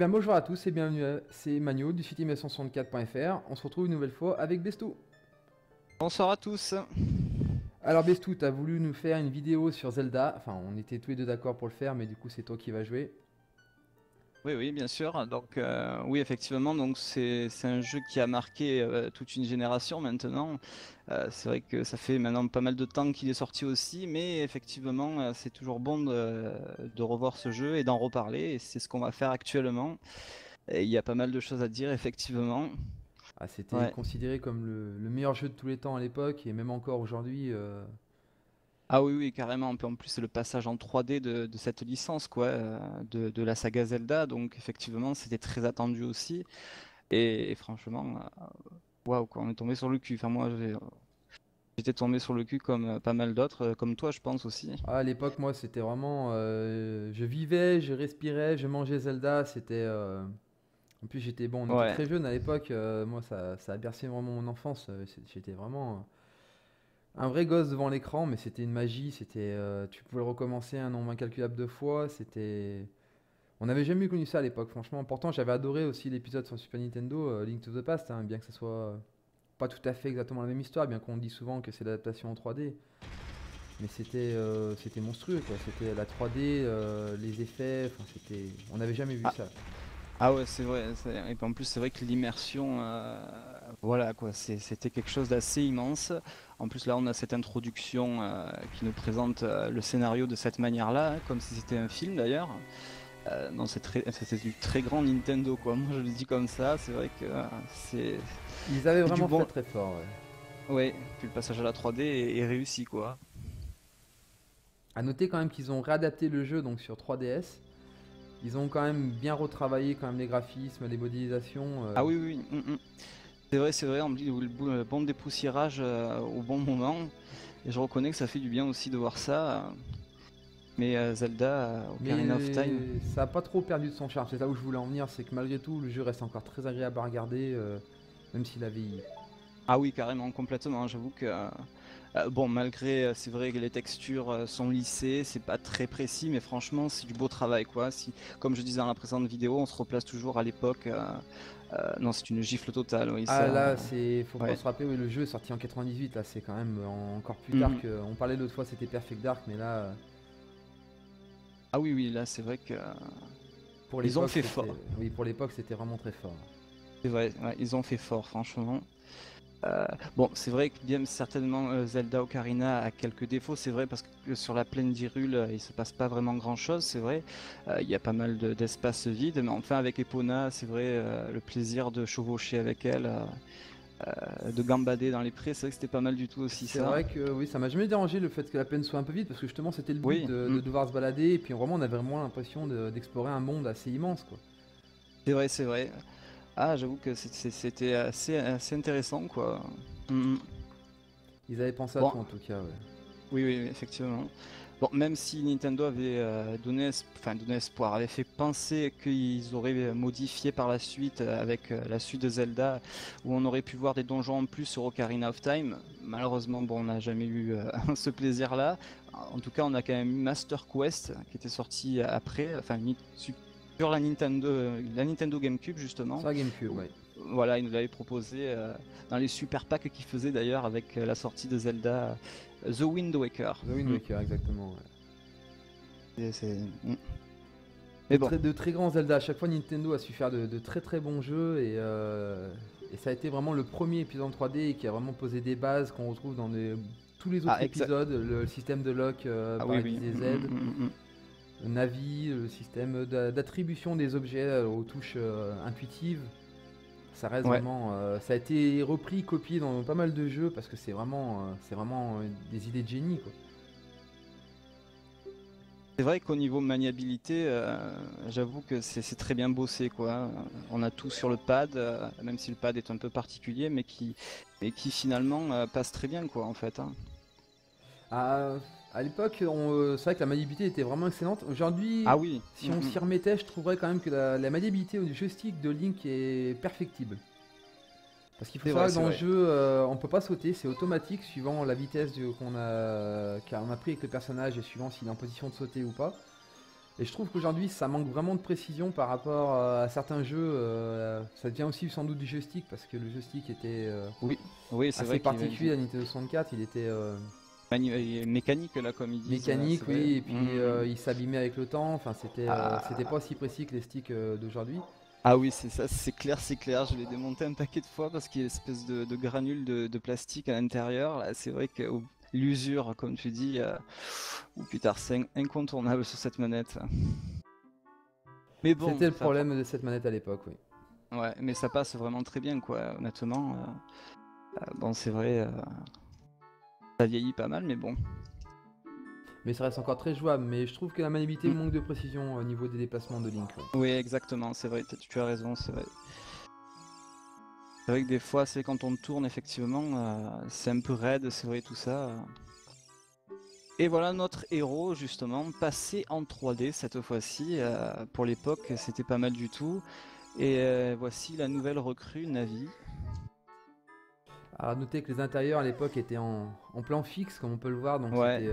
bien bonjour à tous et bienvenue, c'est Manu du site 1964.fr. On se retrouve une nouvelle fois avec Bestou. Bonsoir à tous. Alors Bestou, t'as voulu nous faire une vidéo sur Zelda. Enfin, on était tous les deux d'accord pour le faire, mais du coup c'est toi qui vas jouer. Oui, oui, bien sûr. Donc, euh, oui, effectivement, donc c'est un jeu qui a marqué euh, toute une génération maintenant. Euh, c'est vrai que ça fait maintenant pas mal de temps qu'il est sorti aussi, mais effectivement, c'est toujours bon de, de revoir ce jeu et d'en reparler. Et c'est ce qu'on va faire actuellement. Et il y a pas mal de choses à dire, effectivement. Ah, c'était Ouais. considéré comme le, le meilleur jeu de tous les temps à l'époque et même encore aujourd'hui. Ah oui, oui, carrément. Puis en plus, c'est le passage en 3D de, de cette licence, quoi, euh, de, de la saga Zelda. Donc, effectivement, c'était très attendu aussi. Et, et franchement, euh, waouh, quoi, on est tombé sur le cul. Enfin, moi, j'étais tombé sur le cul comme euh, pas mal d'autres, comme toi, je pense aussi. Ah, à l'époque, moi, c'était vraiment. euh, je vivais, je respirais, je mangeais Zelda. C'était. euh, En plus, j'étais bon, on était Ouais. très jeune à l'époque. moi, ça, ça a bercé vraiment mon enfance. J'étais vraiment un vrai gosse devant l'écran, mais c'était une magie. C'était, euh, tu pouvais le recommencer un nombre incalculable de fois. C'était. On n'avait jamais connu ça à l'époque, franchement. Pourtant, j'avais adoré aussi l'épisode sur Super Nintendo, euh, Link to the Past, hein, bien que ce soit euh, pas tout à fait exactement la même histoire, bien qu'on dit souvent que c'est l'adaptation en 3D. Mais c'était euh, c'était monstrueux, quoi. C'était la 3D, euh, les effets, enfin, c'était... On n'avait jamais vu Ah. ça. Ah ouais, c'est vrai. c'est- Et puis en plus, c'est vrai que l'immersion, voilà quoi, c'était quelque chose d'assez immense. En plus, là, on a cette introduction euh, qui nous présente euh, le scénario de cette manière-là, hein, comme si c'était un film d'ailleurs. Euh, non, c'est très, du très grand Nintendo quoi. Moi, je le dis comme ça. C'est vrai que euh, c'est, Ils avaient vraiment bon- fait très fort, ouais. ouais. Puis le passage à la 3D est, est réussi quoi. À noter quand même qu'ils ont réadapté le jeu donc sur 3DS. Ils ont quand même bien retravaillé quand même les graphismes, les modélisations. euh, Ah oui, oui. oui, mm, mm. C'est vrai, c'est vrai. On me dit le bon dépoussiérage euh, au bon moment. Et je reconnais que ça fait du bien aussi de voir ça. Mais euh, Zelda, euh, Mais Ocarina of Time. ça a pas trop perdu de son charme. C'est là où je voulais en venir, c'est que malgré tout, le jeu reste encore très agréable à regarder, euh, même s'il a vieilli. Ah oui, carrément, complètement. J'avoue que. bon, malgré, c'est vrai que les textures sont lissées, c'est pas très précis, mais franchement, c'est du beau travail, quoi. Si, comme je disais dans la précédente vidéo, on se replace toujours à l'époque. Euh, non, c'est une gifle totale, oui. Ah ça, là, euh, c'est faut pas ouais. se rappeler, oui, le jeu est sorti en 98, là c'est quand même euh, encore plus tard Mhm. que. On parlait l'autre fois, c'était Perfect Dark, mais là, euh, Ah oui, oui, là, c'est vrai que. pour Ils ont fait fort. Oui, pour l'époque, c'était vraiment très fort. C'est vrai, ouais, ils ont fait fort, franchement. Euh, bon, c'est vrai que bien certainement euh, Zelda Ocarina a quelques défauts, c'est vrai, parce que sur la plaine d'Hyrule, euh, il se passe pas vraiment grand chose, c'est vrai. Euh, Il y a pas mal de- d'espace vide, mais enfin, avec Epona, c'est vrai, euh, le plaisir de chevaucher avec elle, euh, de gambader dans les prés, c'est vrai que c'était pas mal du tout aussi C'est vrai que oui, ça m'a jamais dérangé le fait que la plaine soit un peu vide, parce que justement c'était le but Oui, de, mm. de devoir se balader, et puis vraiment on avait vraiment l'impression de- d'explorer un monde assez immense, quoi. C'est vrai, c'est vrai. Ah, j'avoue que c'était assez, assez intéressant, quoi. Mm, mm. Ils avaient pensé à Bon. tout en tout cas, ouais. Oui, oui, effectivement. Bon, même si Nintendo avait euh, donné, enfin, donné espoir, avait fait penser qu'ils auraient modifié par la suite euh, avec euh, la suite de Zelda, où on aurait pu voir des donjons en plus sur Ocarina of Time. Malheureusement, bon, on n'a jamais eu euh, ce plaisir-là. En tout cas, on a quand même eu Master Quest qui était sorti après, enfin su- sur la Nintendo, la Nintendo GameCube justement. Sur la GameCube, ouais. Voilà, il nous l'avait proposé euh, dans les super packs qu'il faisait d'ailleurs avec euh, la sortie de Zelda euh, The Wind Waker. The Wind Mm. Waker, exactement. ouais. C'est- mm. De Mais bon, très, de très grands Zelda. À chaque fois, Nintendo a su faire de, de très très bons jeux et, euh, et ça a été vraiment le premier épisode en 3D qui a vraiment posé des bases qu'on retrouve dans tous les autres Ah, épisodes. Le, le système de lock euh, ah par oui, oui. des Z, Mm, Navi, le système d'a- d'attribution des objets euh, aux touches euh, intuitives. Ça reste Ouais. vraiment. euh, ça a été repris, copié dans pas mal de jeux parce que c'est vraiment, c'est vraiment des idées de génie. Quoi. C'est vrai qu'au niveau maniabilité, euh, j'avoue que c'est c'est très bien bossé quoi. On a tout sur le pad, euh, même si le pad est un peu particulier, mais qui, mais qui finalement euh, passe très bien quoi en fait. hein. À, à l'époque, euh, c'est vrai que la maniabilité était vraiment excellente. Aujourd'hui, Ah oui. si Mm, on s'y remettait, je trouverais quand même que la, la maniabilité du joystick de Link est perfectible. Parce qu'il faut savoir que dans le jeu, euh, on peut pas sauter, c'est automatique suivant la vitesse qu'on a, a pris avec le personnage et suivant s'il est en position de sauter ou pas. Et je trouve qu'aujourd'hui, ça manque vraiment de précision par rapport à certains jeux. ça vient aussi sans doute du joystick parce que le joystick était oui. Oui, c'est assez vrai particulier à Nintendo 64. Il était mécanique là comme ils disent. Mécanique, oui. Et puis mmh. il s'abîmait avec le temps. Enfin, c'était ah. c'était pas aussi précis que les sticks d'aujourd'hui. Ah oui, c'est ça, c'est clair, c'est clair. Je l'ai démonté un paquet de fois parce qu'il y a une espèce de, granule de, plastique à l'intérieur. C'est vrai que l'usure, comme tu dis, euh, ou putain, c'est incontournable sur cette manette. Mais bon, c'était le problème de cette manette à l'époque, oui. Ouais, mais ça passe vraiment très bien, quoi. Honnêtement, euh, euh, bon, c'est vrai, ça vieillit pas mal, mais bon, mais ça reste encore très jouable. Mais je trouve que la maniabilité mm. manque de précision au niveau des déplacements de Link. Oui, exactement, c'est vrai, tu as raison, c'est vrai. C'est vrai que des fois, c'est quand on tourne, effectivement, euh, c'est un peu raide, c'est vrai, tout ça. Et voilà notre héros, justement, passé en 3D cette fois-ci. Euh, pour l'époque, c'était pas mal du tout. Et euh, voici la nouvelle recrue, Navi. Alors, notez que les intérieurs à l'époque étaient en, plan fixe, comme on peut le voir, donc c'était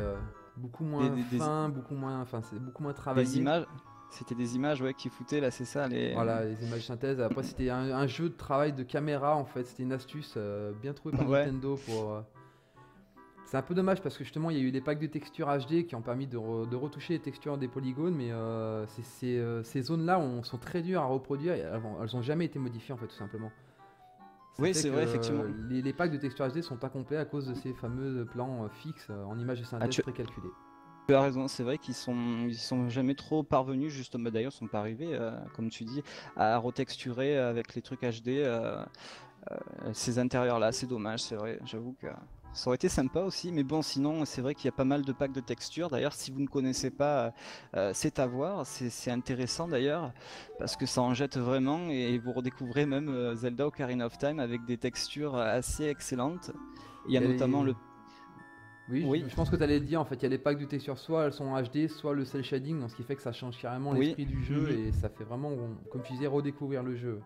beaucoup moins fin, beaucoup moins, enfin c'est beaucoup moins travaillé. Des images, c'était des images ouais qui foutaient là, c'est ça les. Voilà, les images synthèse. Après c'était un, jeu de travail de caméra en fait, c'était une astuce euh, bien trouvée par Nintendo pour. Euh, c'est un peu dommage parce que justement il y a eu des packs de textures HD qui ont permis de, retoucher les textures des polygones, mais euh, ces zones-là sont très dures à reproduire. Et elles, elles ont jamais été modifiées en fait tout simplement oui, c'est vrai, effectivement. Les, packs de texture HD sont incomplets à cause de ces fameux plans euh, fixes euh, en images de synthèse ah, précalculées. Tu as raison, c'est vrai qu'ils sont, ils sont jamais trop parvenus, justement, d'ailleurs, ils sont pas arrivés, euh, comme tu dis, à retexturer avec les trucs HD ces intérieurs-là. C'est dommage, c'est vrai, j'avoue que ça aurait été sympa aussi, mais bon, sinon, c'est vrai qu'il y a pas mal de packs de textures. D'ailleurs, si vous ne connaissez pas, euh, c'est à voir. C'est intéressant d'ailleurs, parce que ça en jette vraiment et vous redécouvrez même euh, Zelda Ocarina of Time avec des textures assez excellentes. Il y a notamment le. Oui, oui. Je, pense que tu allais le dire. En fait, il y a les packs de textures, soit elles sont en HD, soit le cel shading, donc ce qui fait que ça change carrément l'esprit du jeu mhm. et ça fait vraiment, comme tu disais, redécouvrir le jeu.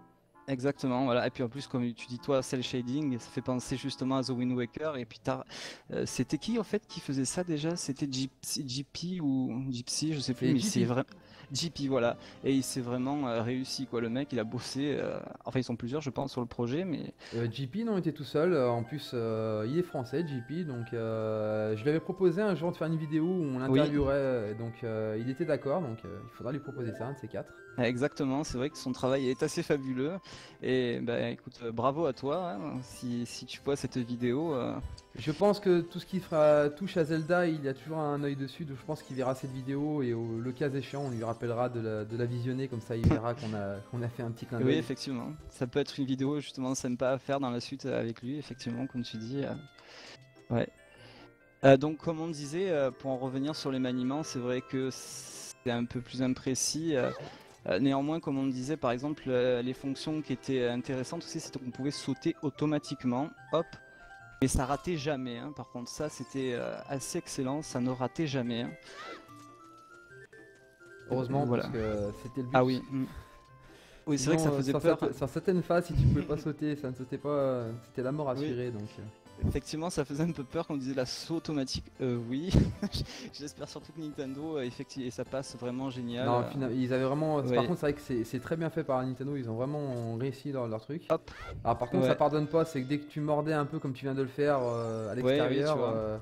Exactement, voilà. Et puis en plus, comme tu dis toi, cel shading, ça fait penser justement à The Wind Waker. Et puis euh, c'était qui en fait qui faisait ça déjà? C'était GP ou Gypsy, je sais plus, mais c'est vrai. JP, voilà. Et il s'est vraiment euh, réussi, quoi. Le mec, il a bossé. Euh, enfin, ils sont plusieurs, je pense, sur le projet, mais. JP, non, il était tout seul. En plus, il est français, JP. Donc, je lui avais proposé un jour de faire une vidéo où on l'interviewerait. Donc, il était d'accord. Donc, il faudra lui proposer ça, un de ces quatre. Exactement, c'est vrai que son travail est assez fabuleux. Et bah écoute, euh, bravo à toi hein, si, si, tu vois cette vidéo. Euh. Je pense que tout ce qui fera touche à Zelda, il y a toujours un œil dessus. Donc je pense qu'il verra cette vidéo et au, le cas échéant, on lui rappellera de la, de la visionner. Comme ça, il verra qu'on a, qu'on a fait un petit clin d'œil. Oui, effectivement. Ça peut être une vidéo justement sympa à faire dans la suite avec lui, effectivement, comme tu dis. Euh. Ouais. donc, comme on disait, pour en revenir sur les maniements, c'est vrai que c'est un peu plus imprécis. Euh, néanmoins, comme on disait, par exemple, euh, les fonctions qui étaient intéressantes aussi, c'était qu'on pouvait sauter automatiquement, hop, et ça ratait jamais. Hein. Par contre, ça, c'était euh, assez excellent, ça ne ratait jamais. Hein. Heureusement, voilà. parce que c'était le but. Ah oui. Mm. Oui, c'est vrai que ça faisait peur. sur certaines phases, si tu pouvais pas sauter, ça ne sautait pas, c'était la mort assurée, donc. Effectivement, ça faisait un peu peur quand on disait la saut automatique. Euh, oui, j'espère surtout que Nintendo, euh, effectivement, et ça passe vraiment génial. Non, ils avaient vraiment. Par contre, c'est vrai que c'est très bien fait par Nintendo. Ils ont vraiment réussi dans leur truc. Hop. Alors, par contre, ça pardonne pas. C'est que dès que tu mordais un peu comme tu viens de le faire euh, à l'extérieur.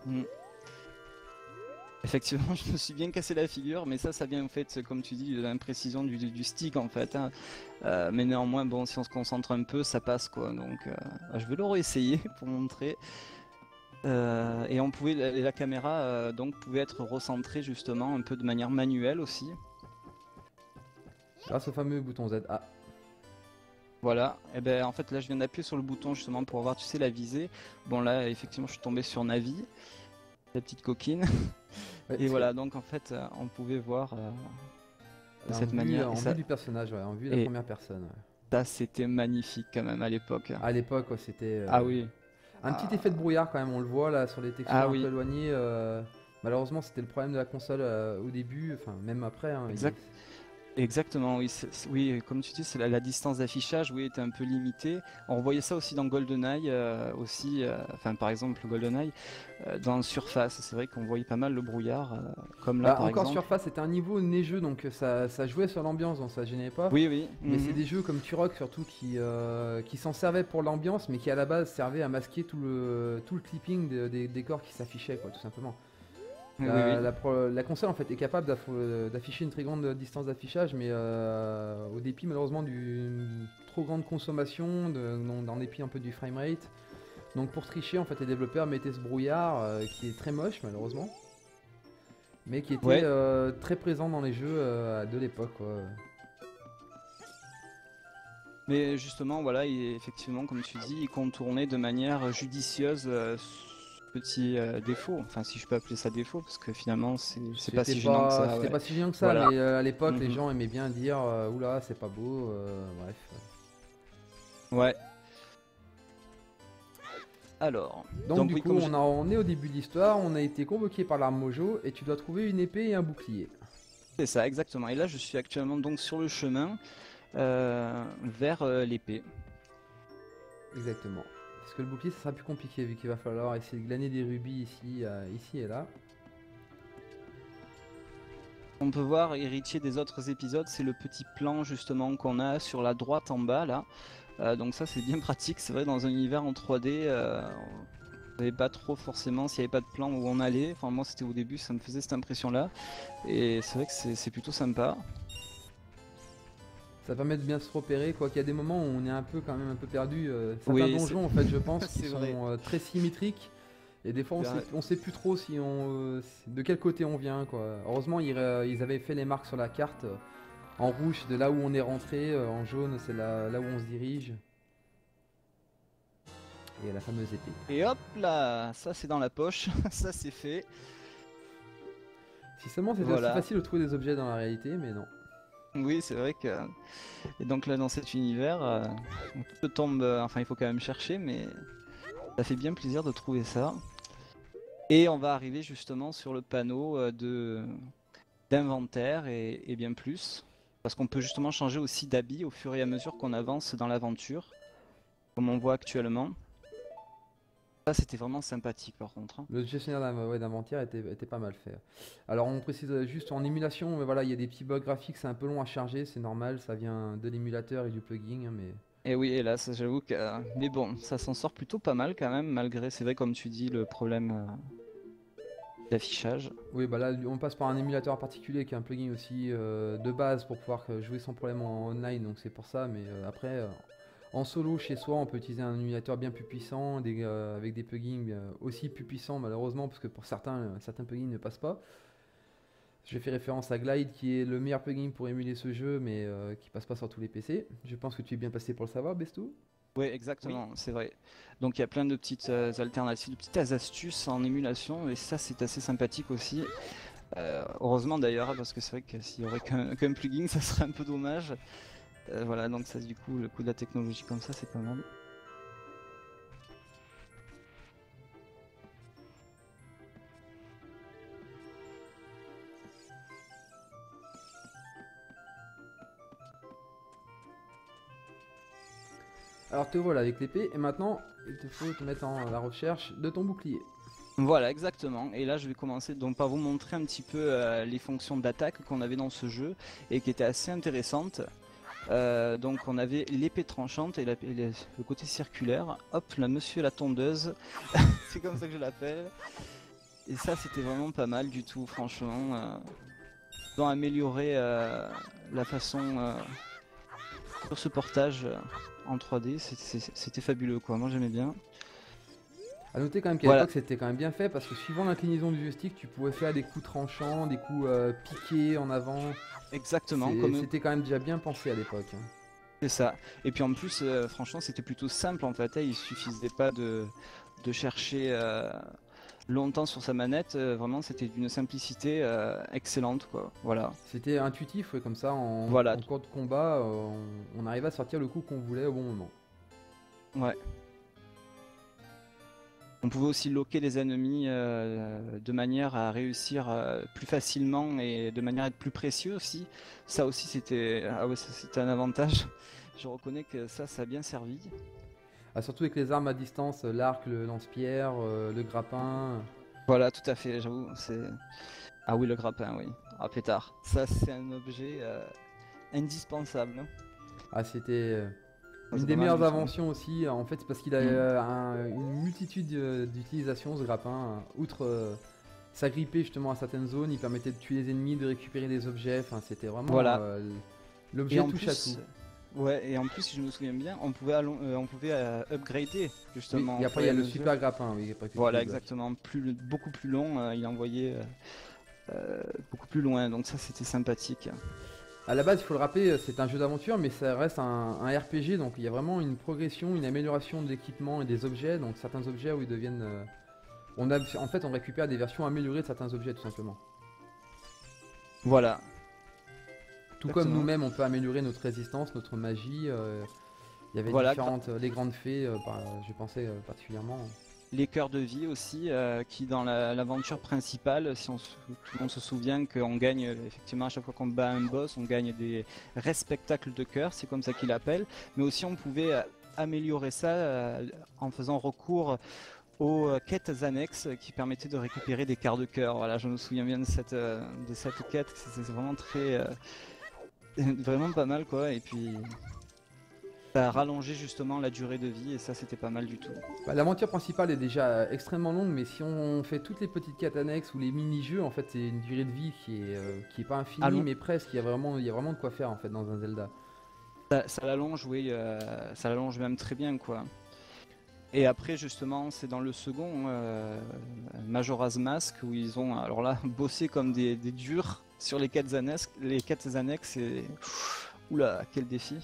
Effectivement, je me suis bien cassé la figure, mais ça, ça vient en fait, comme tu dis, de l'imprécision du, du, stick en fait. Hein. Euh, mais néanmoins, bon, si on se concentre un peu, ça passe quoi. Donc, euh, je vais le réessayer pour montrer. Euh, et on pouvait, la, caméra donc pouvait être recentrée justement un peu de manière manuelle aussi. Grâce au fameux bouton Z. Ah. Voilà, et ben en fait là je viens d'appuyer sur le bouton justement pour voir tu sais la visée. Bon là effectivement je suis tombé sur Navi la petite coquine. et voilà, donc en fait, euh, on pouvait voir euh, de cette manière. En vue du personnage, ouais, en vue de la première personne. Ça, c'était magnifique quand même à l'époque. À l'époque, c'était. Euh, ah oui. Un petit effet de brouillard quand même, on le voit là sur les textures ah, un peu éloignées. malheureusement, c'était le problème de la console au début, enfin même après. Hein, exact. Exactement, oui, oui, comme tu dis, c'est la, distance d'affichage, oui, était un peu limitée. On voyait ça aussi dans GoldenEye, euh, aussi, euh, enfin par exemple GoldenEye, euh, dans Surface, c'est vrai qu'on voyait pas mal le brouillard, comme là bah, encore Surface, c'était un niveau neigeux, donc ça, jouait sur l'ambiance, donc ça gênait pas. Oui, oui. Mais c'est mhm. des jeux comme Turok surtout qui, qui s'en servaient pour l'ambiance, mais qui à la base servaient à masquer tout le, tout le clipping des décors qui s'affichaient, quoi, tout simplement. La, console en fait est capable d'afficher une très grande distance d'affichage, mais euh, au dépit malheureusement d'une trop grande consommation, d'un dépit un peu du framerate. Donc pour tricher en fait les développeurs mettaient ce brouillard euh, qui est très moche malheureusement, mais qui était euh, très présent dans les jeux de l'époque. Mais justement voilà, effectivement comme tu dis, il contournait de manière judicieuse petit euh, défaut, enfin si je peux appeler ça défaut, parce que finalement c'est pas si gênant que ça. C'était pas si gênant que ça, mais euh, à l'époque les mhm. gens aimaient bien dire euh, oula c'est pas beau, bref. Ouais. Alors. Donc, du coup on, on, est au début de l'histoire, on a été convoqué par l'arme Mojo et tu dois trouver une épée et un bouclier. C'est ça exactement. Et là je suis actuellement donc sur le chemin vers l'épée. Exactement. Parce que le bouclier, ça sera plus compliqué vu qu'il va falloir essayer de glaner des rubis ici, euh, ici et là. On peut voir, héritier des autres épisodes, c'est le petit plan justement qu'on a sur la droite en bas là. Euh, donc ça c'est bien pratique, c'est vrai dans un univers en 3D, euh, on savait pas trop forcément s'il n'y avait pas de plan où on allait. Enfin moi c'était au début, ça me faisait cette impression là. Et c'est vrai que c'est plutôt sympa ça permet de bien se repérer, quoi qu'il y a des moments où on est un peu quand même un peu perdu. Euh, certains donjons en fait je pense qui sont euh, très symétriques et des fois on sait, sait plus trop si on euh, de quel côté on vient quoi. Heureusement ils, avaient fait les marques sur la carte en rouge de là où on est rentré, en jaune c'est là, là où on se dirige. Et la fameuse épée. Et hop là, ça c'est dans la poche, ça c'est fait. Si seulement c'était aussi facile de trouver des objets dans la réalité, mais non. Oui, c'est vrai que. Et donc là, dans cet univers, euh, tout tombe. Euh, enfin, il faut quand même chercher, mais ça fait bien plaisir de trouver ça. Et on va arriver justement sur le panneau euh, de d'inventaire et, et, bien plus. Parce qu'on peut justement changer aussi d'habit au fur et à mesure qu'on avance dans l'aventure, comme on voit actuellement c'était vraiment sympathique par contre. Hein. Le gestionnaire d'inventaire était, était, pas mal fait. Alors on précise juste en émulation, mais voilà, il y a des petits bugs graphiques, c'est un peu long à charger, c'est normal, ça vient de l'émulateur et du plugin, hein, mais. Et oui, et là, j'avoue que. Mais bon, ça s'en sort plutôt pas mal quand même, malgré, c'est vrai, comme tu dis, le problème euh, d'affichage. Oui, bah là, on passe par un émulateur particulier qui est un plugin aussi euh, de base pour pouvoir jouer sans problème en online, donc c'est pour ça, mais euh, après. En solo, chez soi, on peut utiliser un émulateur bien plus puissant, euh, avec des plugins euh, aussi plus puissants, malheureusement, parce que pour certains, euh, certains plugins ne passent pas. Je fais référence à Glide, qui est le meilleur plugin pour émuler ce jeu, mais qui passe pas sur tous les PC. Je pense que tu es bien passé pour le savoir, Bestou. Oui, exactement, c'est vrai. Donc il y a plein de petites alternatives, de petites astuces en émulation, et ça c'est assez sympathique aussi. heureusement d'ailleurs, parce que c'est vrai que s'il y aurait qu'un plugin, ça serait un peu dommage. Euh, voilà, donc ça, du coup, le coup de la technologie comme ça, c'est pas mal. Alors te voilà avec l'épée et maintenant il te faut te mettre en la recherche de ton bouclier. Voilà, exactement. Et là, je vais commencer donc par vous montrer un petit peu euh, les fonctions d'attaque qu'on avait dans ce jeu et qui étaient assez intéressantes. Euh, donc on avait l'épée tranchante et, le côté circulaire. Hop, la monsieur la tondeuse. c'est comme ça que je l'appelle. Et ça c'était vraiment pas mal du tout, franchement. Euh, dans améliorer euh, la façon sur ce portage en 3D, c'était fabuleux quoi. Moi j'aimais bien. A noter quand même qu'à l'époque c'était quand même bien fait parce que suivant l'inclinaison du joystick, tu pouvais faire des coups tranchants, des coups piqués en avant. Exactement. C'était quand même déjà bien pensé à l'époque. Hein. C'est ça. Et puis en plus, euh, franchement, c'était plutôt simple en fait. Hein. Il suffisait pas de, de chercher euh, longtemps sur sa manette. Euh, vraiment, c'était d'une simplicité excellente, quoi. Voilà. C'était intuitif, comme ça. En, voilà. en cours de combat, on, on arrivait à sortir le coup qu'on voulait au bon moment. Ouais. On pouvait aussi loquer les ennemis de manière à réussir plus facilement et de manière à être plus précieux aussi. Ça aussi, c'était ah ouais, c'était un avantage. Je reconnais que ça, ça a bien servi. Ah, surtout avec les armes à distance, l'arc, le lance-pierre, le grappin. Voilà, tout à fait, j'avoue. C'est... Ah oui, le grappin, oui. Ah, pétard. Ça, c'est un objet indispensable. Hein. Ah, c'était euh, une des meilleures inventions aussi. En fait, parce qu'il a mm. euh, une multitude euh, d'utilisations, ce grappin. Outre s'agripper justement à certaines zones, il permettait de tuer les ennemis, de récupérer des objets. Enfin, c'était vraiment voilà. l'objet touche à tout. Ouais, et en plus, si je me souviens bien, on pouvait, on pouvait upgrader justement. et après, il y a le super grappin. Oui, voilà, exactement. Plus, beaucoup plus long, il envoyait beaucoup plus loin. Donc, ça, c'était sympathique. À la base, il faut le rappeler, c'est un jeu d'aventure, mais ça reste un, RPG, donc il y a vraiment une progression, une amélioration de l'équipement et des objets. Donc certains objets où ils deviennent, euh, on a, en fait, on récupère des versions améliorées de certains objets, tout simplement. Voilà. Tout comme nous-mêmes, on peut améliorer notre résistance, notre magie. Euh, il y avait différentes, euh, les grandes fées, je pensais particulièrement les cœurs de vie aussi, euh, qui dans l'aventure principale, si on, se souvient qu'on gagne effectivement à chaque fois qu'on bat un boss, on gagne des respectacles de cœur, c'est comme ça qu'il appelle, mais aussi on pouvait euh, améliorer ça euh, en faisant recours aux quêtes annexes qui permettaient de récupérer des quarts de cœur. Voilà, je me souviens bien de cette, de cette quête, c'est vraiment très... vraiment pas mal quoi, et puis ça a rallongé justement la durée de vie et ça c'était pas mal du tout. Bah, l'aventure principale est déjà extrêmement longue mais si on fait toutes les petites quêtes annexes ou les mini-jeux en fait c'est une durée de vie qui est, euh, qui est pas infinie mais presque, il y, a vraiment, il y a vraiment de quoi faire en fait dans un Zelda. Ça, l'allonge oui, euh, ça l'allonge même très bien quoi. Et après justement c'est dans le second euh, Majora's Mask où ils ont alors là bossé comme des, durs sur les quêtes annexes, les quêtes annexes et oula quel défi.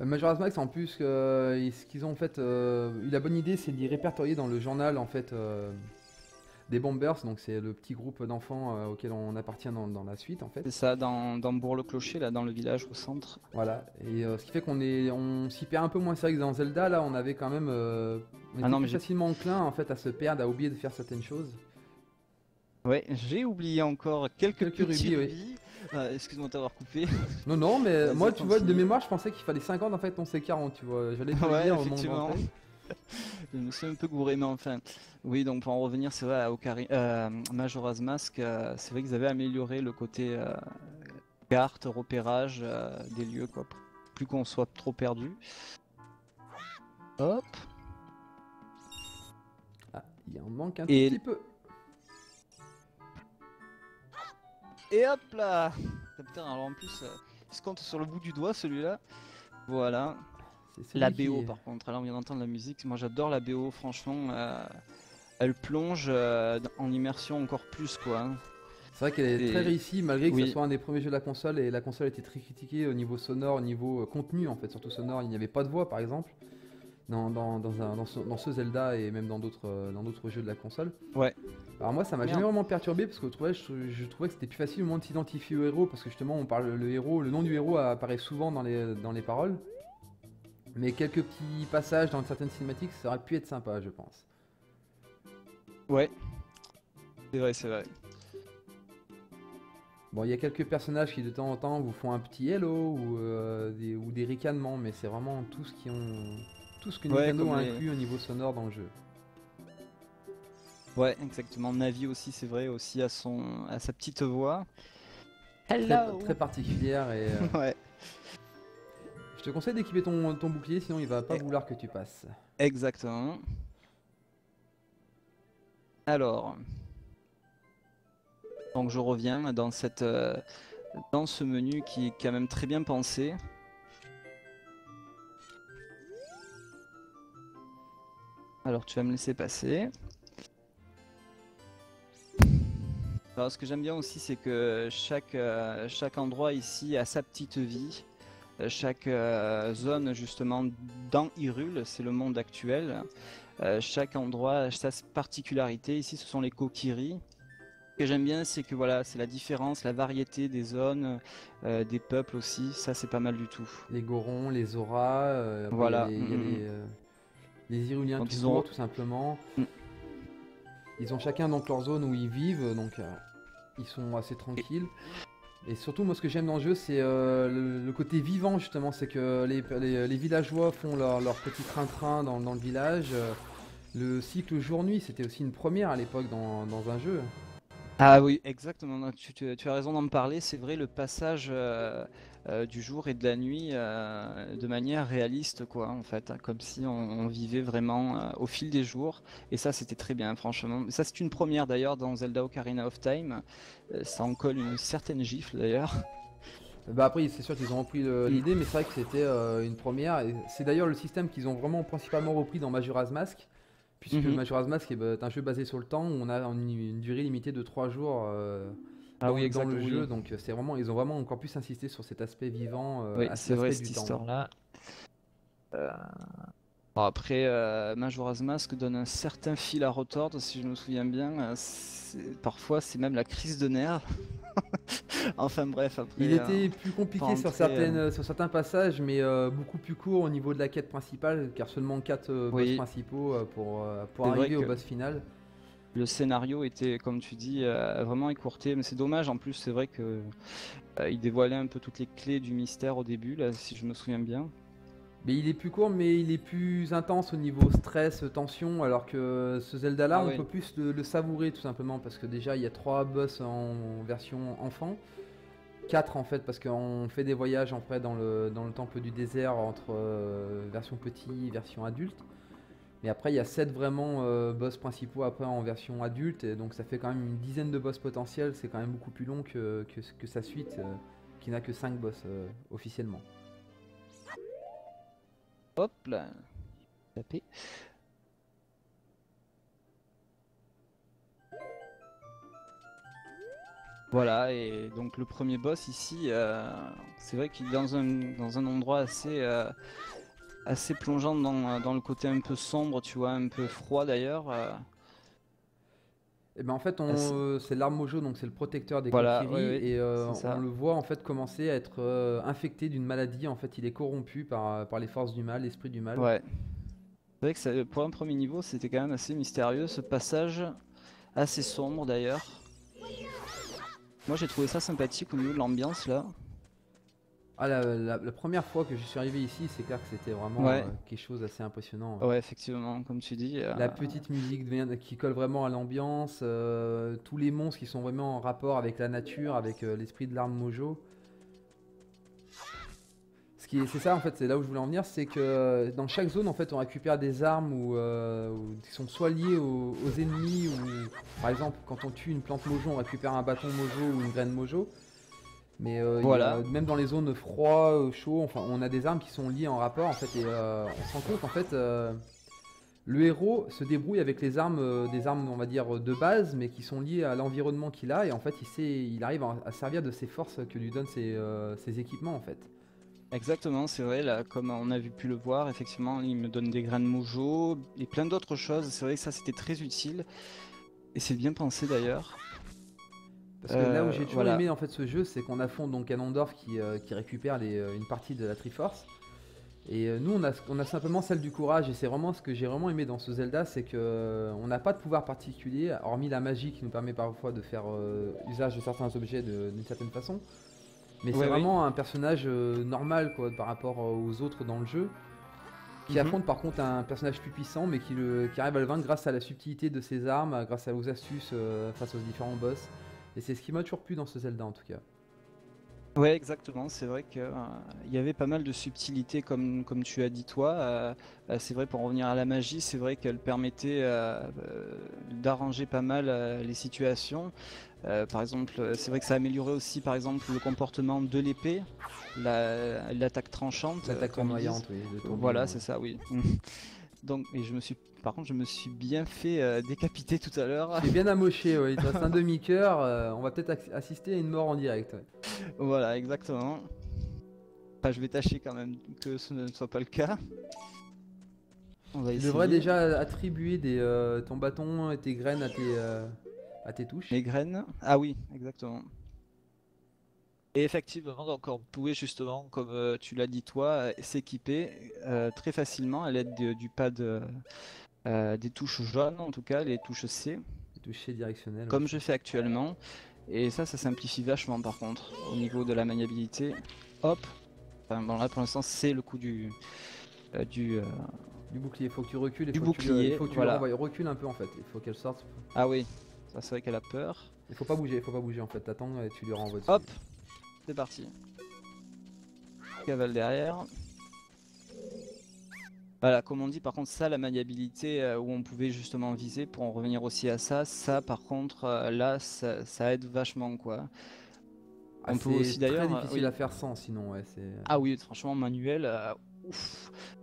Euh, Majora's Max en plus, euh, ce qu'ils ont fait, euh, la bonne idée c'est d'y répertorier dans le journal en fait des Bombers, donc c'est le petit groupe d'enfants auquel on appartient dans, la suite en fait. C'est ça, dans, dans Bourg-le-Clocher, là dans le village au centre. Voilà, et ce qui fait qu'on est, on s'y perd un peu moins sérieux que dans Zelda, là on avait quand même, on ah non, mais facilement enclin en fait à se perdre, à oublier de faire certaines choses. Ouais, j'ai oublié encore quelques, quelques rubis, oui. Ah, excuse-moi de t'avoir coupé. Non, non, mais moi, tu vois, de mémoire, je pensais qu'il fallait 50, en fait, on sait 40, tu vois. J'allais te ouais, dire effectivement. je me suis un peu gouré, mais enfin. Oui, donc pour en revenir, c'est vrai, au euh, Majora's Mask, euh, c'est vrai qu'ils avaient amélioré le côté euh, carte, repérage des lieux, quoi. Plus qu'on soit trop perdu. Hop. Ah, il en manque un petit peu. Et hop là Putain, alors en plus, euh, il se compte sur le bout du doigt celui-là. Voilà. La BO par contre, là on vient d'entendre la musique. Moi j'adore la BO, franchement. Euh, elle plonge euh, en immersion encore plus quoi. Hein. C'est vrai qu'elle est très réussie malgré que ce soit un des premiers jeux de la console et la console était très critiquée au niveau sonore, au niveau contenu en fait, surtout sonore. Il n'y avait pas de voix par exemple dans, dans, dans, un, dans, ce, Zelda et même dans d'autres euh, dans d'autres jeux de la console. Ouais. Alors moi ça m'a jamais vraiment perturbé parce que je trouvais, je, trouvais que c'était plus facile au moins de s'identifier au héros parce que justement on parle le héros, le nom du héros apparaît souvent dans les, dans les paroles. Mais quelques petits passages dans certaines cinématiques ça aurait pu être sympa je pense. Ouais. C'est vrai, c'est vrai. Bon, il y a quelques personnages qui de temps en temps vous font un petit hello ou, euh, des, ou des ricanements, mais c'est vraiment tout ce qui ont tout ce que Nintendo a inclus au niveau sonore dans le jeu. Ouais, exactement. Navi aussi, c'est vrai, aussi à son, à sa petite voix. Hello. Très, particulière et. Euh, ouais. Je te conseille d'équiper ton, ton, bouclier, sinon il va pas vouloir que tu passes. Exactement. Alors, donc je reviens dans cette, euh, dans ce menu qui est quand même très bien pensé. Alors tu vas me laisser passer. Alors ce que j'aime bien aussi c'est que chaque, euh, chaque endroit ici a sa petite vie. Euh, chaque euh, zone justement dans Hyrule, c'est le monde actuel. chaque endroit a sa particularité. Ici ce sont les Kokiri. Ce que j'aime bien c'est que voilà, c'est la différence, la variété des zones, des peuples aussi. Ça c'est pas mal du tout. Les Gorons, les Auras, voilà. les, Les Iruliens Quand tout ils court, ont- tout simplement. Mm. Ils ont chacun donc leur zone où ils vivent, donc euh, ils sont assez tranquilles. Et surtout, moi, ce que j'aime dans le jeu, c'est euh, le, le côté vivant, justement. C'est que les, les- les villageois font leur, leur petit train-train dans, dans le village. Euh, Le cycle jour-nuit, c'était aussi une première à l'époque dans, dans un jeu. Ah oui, exactement. Tu, tu- tu as raison d'en parler. C'est vrai, le passage euh, euh, du jour et de la nuit euh, de manière réaliste, quoi, en fait, hein, comme si on, on vivait vraiment euh, au fil des jours. Et ça, c'était très bien, franchement. Ça, c'est une première d'ailleurs dans Zelda Ocarina of Time. Ça en colle une certaine gifle d'ailleurs. Bah après, c'est sûr qu'ils ont repris Mm. l'idée, mais c'est vrai que c'était une première. C'est d'ailleurs le système qu'ils ont vraiment principalement repris dans Majora's Mask, puisque Mhm. Majora's Mask est bah, est un jeu basé sur le temps où on a une, une durée limitée de 3 jours Ah oui, dans le oui. jeu. Donc euh, c'est vraiment, ils ont vraiment encore plus insisté sur cet aspect vivant. euh, Oui, c'est vrai cette histoire-là. Euh, bon, après, euh, Majora's Mask donne un certain fil à retordre, si je me souviens bien. Euh, Parfois, c'est même la crise de nerfs. enfin bref, après. Il était plus compliqué sur, certaines, sur certains passages, mais beaucoup plus court au niveau de la quête principale, car seulement 4 boss Oui. principaux euh, pour, pour arriver au que- boss final. Le scénario était, comme tu dis, euh, vraiment écourté, mais c'est dommage. En plus, c'est vrai que euh, il dévoilait un peu toutes les clés du mystère au début, là, si je me souviens bien. Mais il est plus court, mais il est plus intense au niveau stress, tension, alors que ce Zelda-là, Ah on peut plus le, le savourer tout simplement, parce que déjà il y a trois boss en version enfant, quatre en fait, parce qu'on fait des voyages en fait dans le, dans le temple du désert entre euh, version petit et version adulte. Mais après il y a sept vraiment euh, boss principaux après en version adulte, et donc ça fait quand même une dizaine de boss potentiels, c'est quand même beaucoup plus long que, que, que sa suite, euh, qui n'a que 5 boss euh, officiellement. Hop là, tapé. Voilà, et donc le premier boss ici, euh, c'est vrai qu'il est dans un, dans un endroit assez, euh, assez plongeant dans, dans le côté un peu sombre, tu vois, un peu froid d'ailleurs. euh. Et ben en fait, on, c'est- euh, c'est l'arme Mojo, donc c'est le protecteur des Voilà, et euh, on le voit en fait commencer à être euh, infecté d'une maladie. En fait, il est corrompu par, par les forces du mal, l'esprit du mal. Ouais. C'est vrai que ça- pour un premier niveau, c'était quand même assez mystérieux, ce passage assez sombre d'ailleurs. Moi j'ai trouvé ça sympathique au niveau de l'ambiance là. Ah, la, la- la première fois que je suis arrivé ici, c'est clair que c'était vraiment Ouais. euh, quelque chose d'assez impressionnant. Ouais, effectivement, comme tu dis. euh, La petite musique qui colle vraiment à l'ambiance, euh, tous les monstres qui sont vraiment en rapport avec la nature, avec l'esprit de l'arme Mojo. Ce qui est- c'est ça en fait, c'est là où je voulais en venir, c'est que dans chaque zone en fait on récupère des armes ou, ou qui sont soit liées aux, aux ennemis ou par exemple quand on tue une plante Mojo on récupère un bâton Mojo ou une graine Mojo. Mais euh, a- Voilà. même dans les zones froid, euh, chaud, enfin on a des armes qui sont liées en rapport en fait et euh, on se rend compte en fait euh, le héros se débrouille avec les armes, euh, des armes on va dire de base, mais qui sont liées à l'environnement qu'il a, et en fait il, sait, il arrive à, à servir de ses forces que lui donnent ses, euh, ses équipements en fait. Exactement, c'est vrai, là, comme on a vu pu le voir, effectivement, il me donne des graines mojo et plein d'autres choses. C'est vrai que ça c'était très utile. Et c'est bien pensé d'ailleurs. Parce que là où Euh, j'ai toujours voilà. aimé en fait ce jeu, c'est qu'on affronte donc Ganondorf qui, euh, qui récupère les, euh, une partie de la Triforce. Et euh, nous on a, on a simplement celle du courage, et c'est vraiment ce que j'ai vraiment aimé dans ce Zelda, c'est que euh, on n'a pas de pouvoir particulier, hormis la magie qui nous permet parfois de faire euh, usage de certains objets d'une certaine façon. Mais Ouais, c'est oui. vraiment un personnage euh, normal quoi, par rapport euh, aux autres dans le jeu. Qui Mhm. affronte par contre un personnage plus puissant, mais qui, le, qui arrive à le vaincre grâce à la subtilité de ses armes, grâce à- aux astuces euh, face aux différents boss. Et c'est ce qui m'a toujours plu dans ce Zelda en tout cas. Ouais, exactement. C'est vrai qu'il y avait pas mal de subtilités, comme, comme tu as dit toi. Euh, euh, c'est vrai, pour en revenir à la magie, c'est vrai qu'elle permettait euh, euh, d'arranger pas mal euh, les situations. Euh, par exemple, euh, c'est vrai que ça améliorait aussi, par exemple, le comportement de l'épée, la- l'attaque tranchante. euh, L'attaque tournoyante, oui. Voilà, c'est ça, oui. Donc, et je me suis, par contre, je me suis bien fait euh, décapiter tout à l'heure. C'est bien amoché, ouais. il te reste un demi-cœur. euh, on va peut-être assister à une mort en direct. ouais. Voilà, exactement. Enfin, je vais tâcher quand même que ce ne soit pas le cas. On va Tu devrais déjà attribuer des, euh, ton bâton et tes graines à tes, euh, à tes touches. Les graines. Ah oui, exactement. Et effectivement, donc on pouvait justement, comme tu l'as dit toi, s'équiper euh, très facilement à l'aide du pad des touches jaunes, en tout cas les touches C. touches directionnelles. Comme je fais actuellement. Et ça, ça simplifie vachement par contre au niveau de la maniabilité. Hop. Enfin, bon là pour l'instant c'est le coup du du du bouclier. Faut que tu recules. Du bouclier. il faut que tu voilà. recule un peu en fait. Il faut qu'elle sorte. Ah oui. Ça c'est vrai qu'elle a peur. Il faut pas bouger. Il faut pas bouger en fait. T'attends et tu lui renvoies. Hop. C'est parti. Cavale derrière. Voilà, comme on dit, par contre, ça, la maniabilité euh, où on pouvait justement viser, pour en revenir aussi à ça, ça, par contre, euh, là, ça, aide vachement, quoi. Ah, on peut aussi d'ailleurs. C'est difficile à faire sans, sinon, ouais. Ah oui, franchement, manuel. Euh,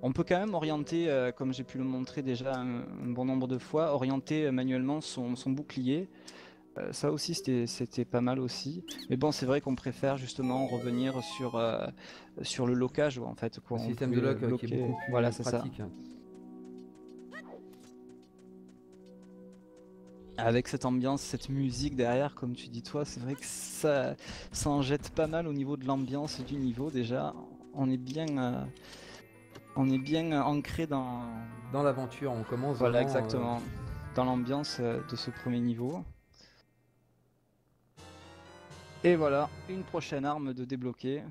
on peut quand même orienter, comme j'ai pu le montrer déjà un, bon nombre de fois, orienter manuellement son, son bouclier euh, ça aussi c'était pas mal aussi. Mais bon c'est vrai qu'on préfère justement revenir sur, euh, sur le locage en fait. Quoi. Le système de lock euh, qui est beaucoup plus voilà, pratique. Ça. Avec cette ambiance, cette musique derrière, comme tu dis toi, c'est vrai que ça, ça en jette pas mal au niveau de l'ambiance du niveau déjà. On est bien, on est bien ancré dans dans l'aventure. On commence. Voilà exactement. Dans l'ambiance de ce premier niveau. Et voilà, une prochaine arme de débloquer.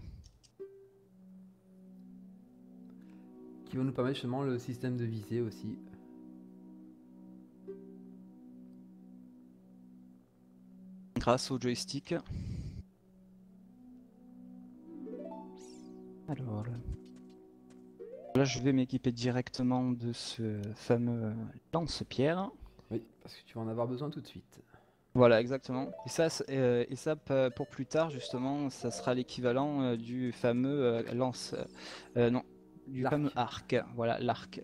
Qui va nous permettre justement le système de visée aussi. Grâce au joystick. Alors là, je vais m'équiper directement de ce fameux lance-pierre. Oui, parce que tu vas en avoir besoin tout de suite. Voilà, exactement. Et ça, euh, et ça pour plus tard, justement, ça sera l'équivalent euh, du fameux euh, lance. non, du fameux arc. Voilà, l'arc.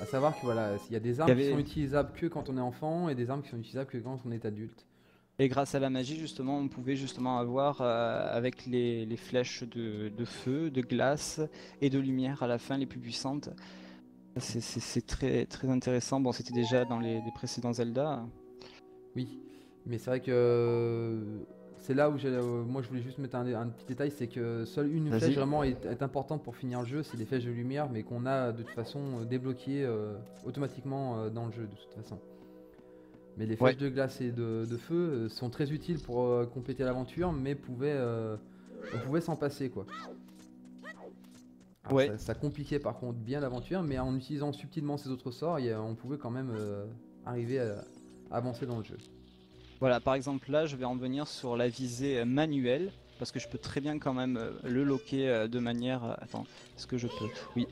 À savoir que voilà, il y a des armes qui sont utilisables que quand on est enfant et des armes qui sont utilisables que quand on est adulte. Et grâce à la magie, justement, on pouvait justement avoir avec les, flèches de, feu, de glace et de lumière à la fin les plus puissantes. C'est très très intéressant. Bon, c'était déjà dans les précédents Zelda. Oui. Mais c'est vrai que c'est là où euh, moi je voulais juste mettre un, petit détail, c'est que seule une flèche vraiment est, importante pour finir le jeu, c'est des flèches de lumière, mais qu'on a de toute façon euh, débloquées euh, automatiquement dans le jeu de toute façon. Mais les flèches de glace et de, feu sont très utiles pour compléter l'aventure, mais pouvaient, on pouvait s'en passer quoi. ouais. ça, compliquait par contre bien l'aventure, mais en utilisant subtilement ces autres sorts, on pouvait quand même arriver à avancer dans le jeu. Voilà, par exemple là, je vais en venir sur la visée manuelle parce que je peux très bien quand même euh, le loquer euh, de manière... Euh, attends, est-ce que je peux? Oui.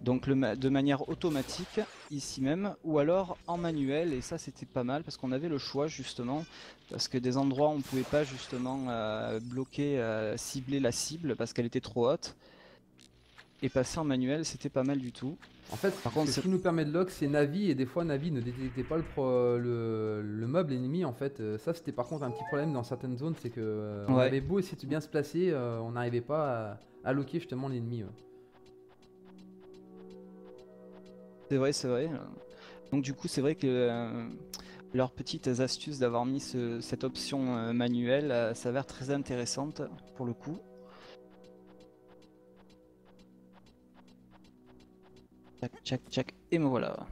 Donc de manière automatique, ici même, ou alors en manuel, et ça c'était pas mal parce qu'on avait le choix justement, parce que des endroits où on pouvait pas justement bloquer, cibler la cible parce qu'elle était trop haute, et passer en manuel c'était pas mal du tout. En fait, Par contre, ce qui nous permet de lock, c'est Navi, et des fois Navi ne détectait pas le, le, mob, l'ennemi. En fait, euh, ça c'était par contre un petit problème dans certaines zones, c'est que euh, on avait beau essayer de bien se placer, euh, on n'arrivait pas à, locker justement l'ennemi. C'est vrai, c'est vrai. Donc du coup, c'est vrai que leurs petites astuces d'avoir mis cette option manuelle s'avère très intéressante pour le coup. Tchac, tchac, et me voilà.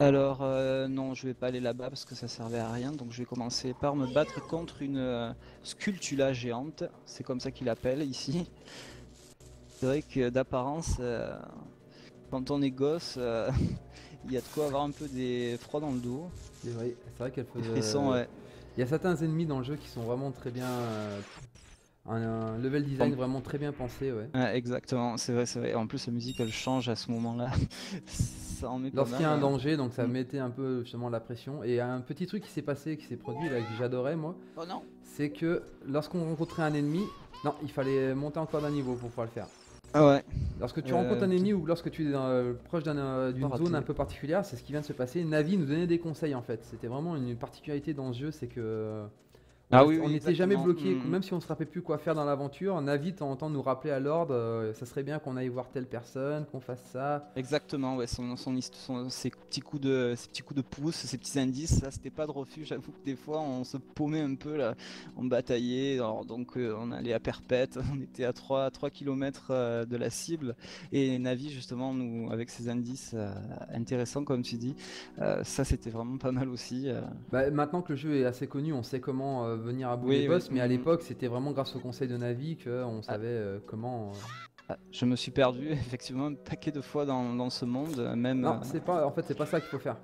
Alors, euh, non, je vais pas aller là-bas parce que ça servait à rien. Donc, je vais commencer par me battre contre une euh, sculptula géante. C'est comme ça qu'il appelle ici. C'est vrai que d'apparence, euh, quand on est gosse, il y a de quoi avoir un peu des froids dans le dos. C'est vrai, c'est vrai qu'elle faisait. Il y a certains ennemis dans le jeu qui sont vraiment très bien un, level design vraiment très bien pensé, ouais. exactement, c'est vrai, c'est vrai. En plus, la musique elle change à ce moment-là. Lorsqu'il y a un danger, donc ça mm. mettait un peu justement la pression. Et un petit truc qui s'est passé, qui s'est produit là, que j'adorais moi, oh non. c'est que lorsqu'on rencontrait un ennemi, non, il fallait monter encore d'un niveau pour pouvoir le faire. Ah ouais. Lorsque tu rencontres un euh, ennemi ou lorsque tu es euh, proche euh, d'une zone un peu particulière, c'est ce qui vient de se passer. Navi nous donnait des conseils en fait. C'était vraiment une particularité dans ce jeu, c'est que Ah oui, on oui, n'était jamais bloqué, Mm. même si on se rappelait plus quoi faire dans l'aventure. Navi, de temps en temps, nous rappelait à l'ordre, euh, ça serait bien qu'on aille voir telle personne, qu'on fasse ça. Exactement, ouais, son, son, son- ses petits coups de, ses petits coups de pouce, ses petits indices, ça c'était pas de refus. J'avoue que des fois on se paumait un peu là, on bataillait, alors, donc euh, on allait à perpète, on était à 3, 3 km de la cible et Navi justement nous avec ses indices euh, intéressants comme tu dis, ça c'était vraiment pas mal aussi. Bah, maintenant que le jeu est assez connu, on sait comment venir à bout Oui, des oui, boss, mais à mm. l'époque, c'était vraiment grâce au conseil de Navi qu'on savait euh, comment. euh, Ah, je me suis perdu effectivement un paquet de fois dans, dans ce monde, euh, même. Non, euh, c'est pas, en fait, c'est pas ça qu'il faut faire.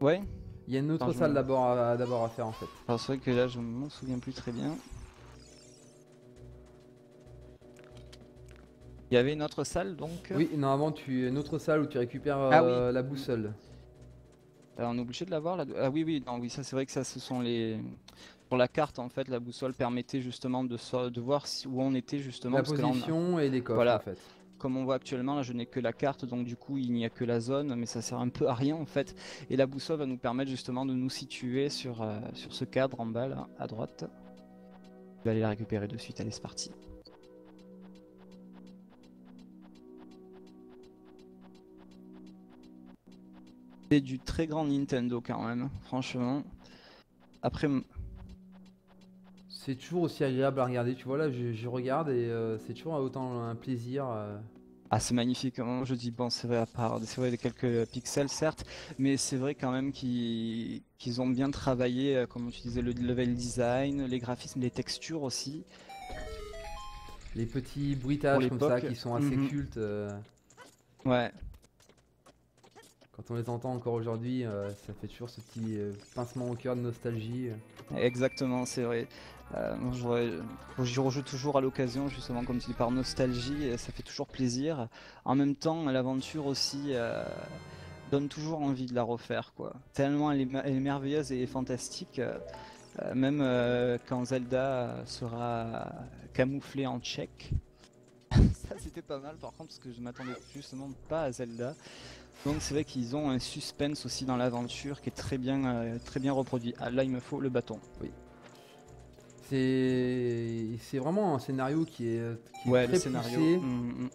Ouais, Il y a une autre Attends, salle me- d'abord à, d'abord à faire en fait. alors c'est vrai que là je m'en souviens plus très bien. Il y avait une autre salle donc Oui, normalement, tu une autre salle où tu récupères Ah oui. euh, la boussole. Euh, on est obligé de l'avoir là Ah oui oui non oui ça c'est vrai que ça ce sont les pour la carte en fait la boussole permettait justement de, so- de voir si- où on était justement La parce que là, on a- position et les coffres Voilà. en fait. comme on voit actuellement là je n'ai que la carte donc du coup il n'y a que la zone mais ça sert un peu à rien en fait et la boussole va nous permettre justement de nous situer sur, euh, sur ce cadre en bas là à droite. Je vais aller la récupérer de suite allez c'est parti. C'est du très grand Nintendo quand même, franchement. Après, C'est toujours aussi agréable à regarder. Tu vois là, je, je regarde et euh, c'est toujours autant un plaisir. euh. ah c'est magnifique. Moi, Je dis bon, c'est vrai à part, c'est vrai quelques pixels certes, mais c'est vrai quand même qu'ils ont bien travaillé, euh, comme tu disais, le level design, les graphismes, les textures aussi. Les petits bruitages comme ça qui sont assez mhm. cultes. euh, Ouais, quand on les entend encore aujourd'hui, euh, ça fait toujours ce petit euh, pincement au cœur de nostalgie. exactement, c'est vrai. Euh, j'aurais- J'y rejoue toujours à l'occasion, justement, comme tu dis, par nostalgie, ça fait toujours plaisir. En même temps, l'aventure aussi euh, donne toujours envie de la refaire, quoi. Tellement elle est, merveilleuse et fantastique, euh, euh, même euh, quand Zelda sera camouflée en tchèque. ça, c'était pas mal, par contre, parce que je m'attendais justement pas à Zelda. Donc c'est vrai qu'ils ont un suspense aussi dans l'aventure qui est très bien, euh, très bien reproduit. Ah, là, il me faut le bâton. C'est c'est vraiment un scénario qui est, qui est Ouais, très le scénario. poussé, mm, mm.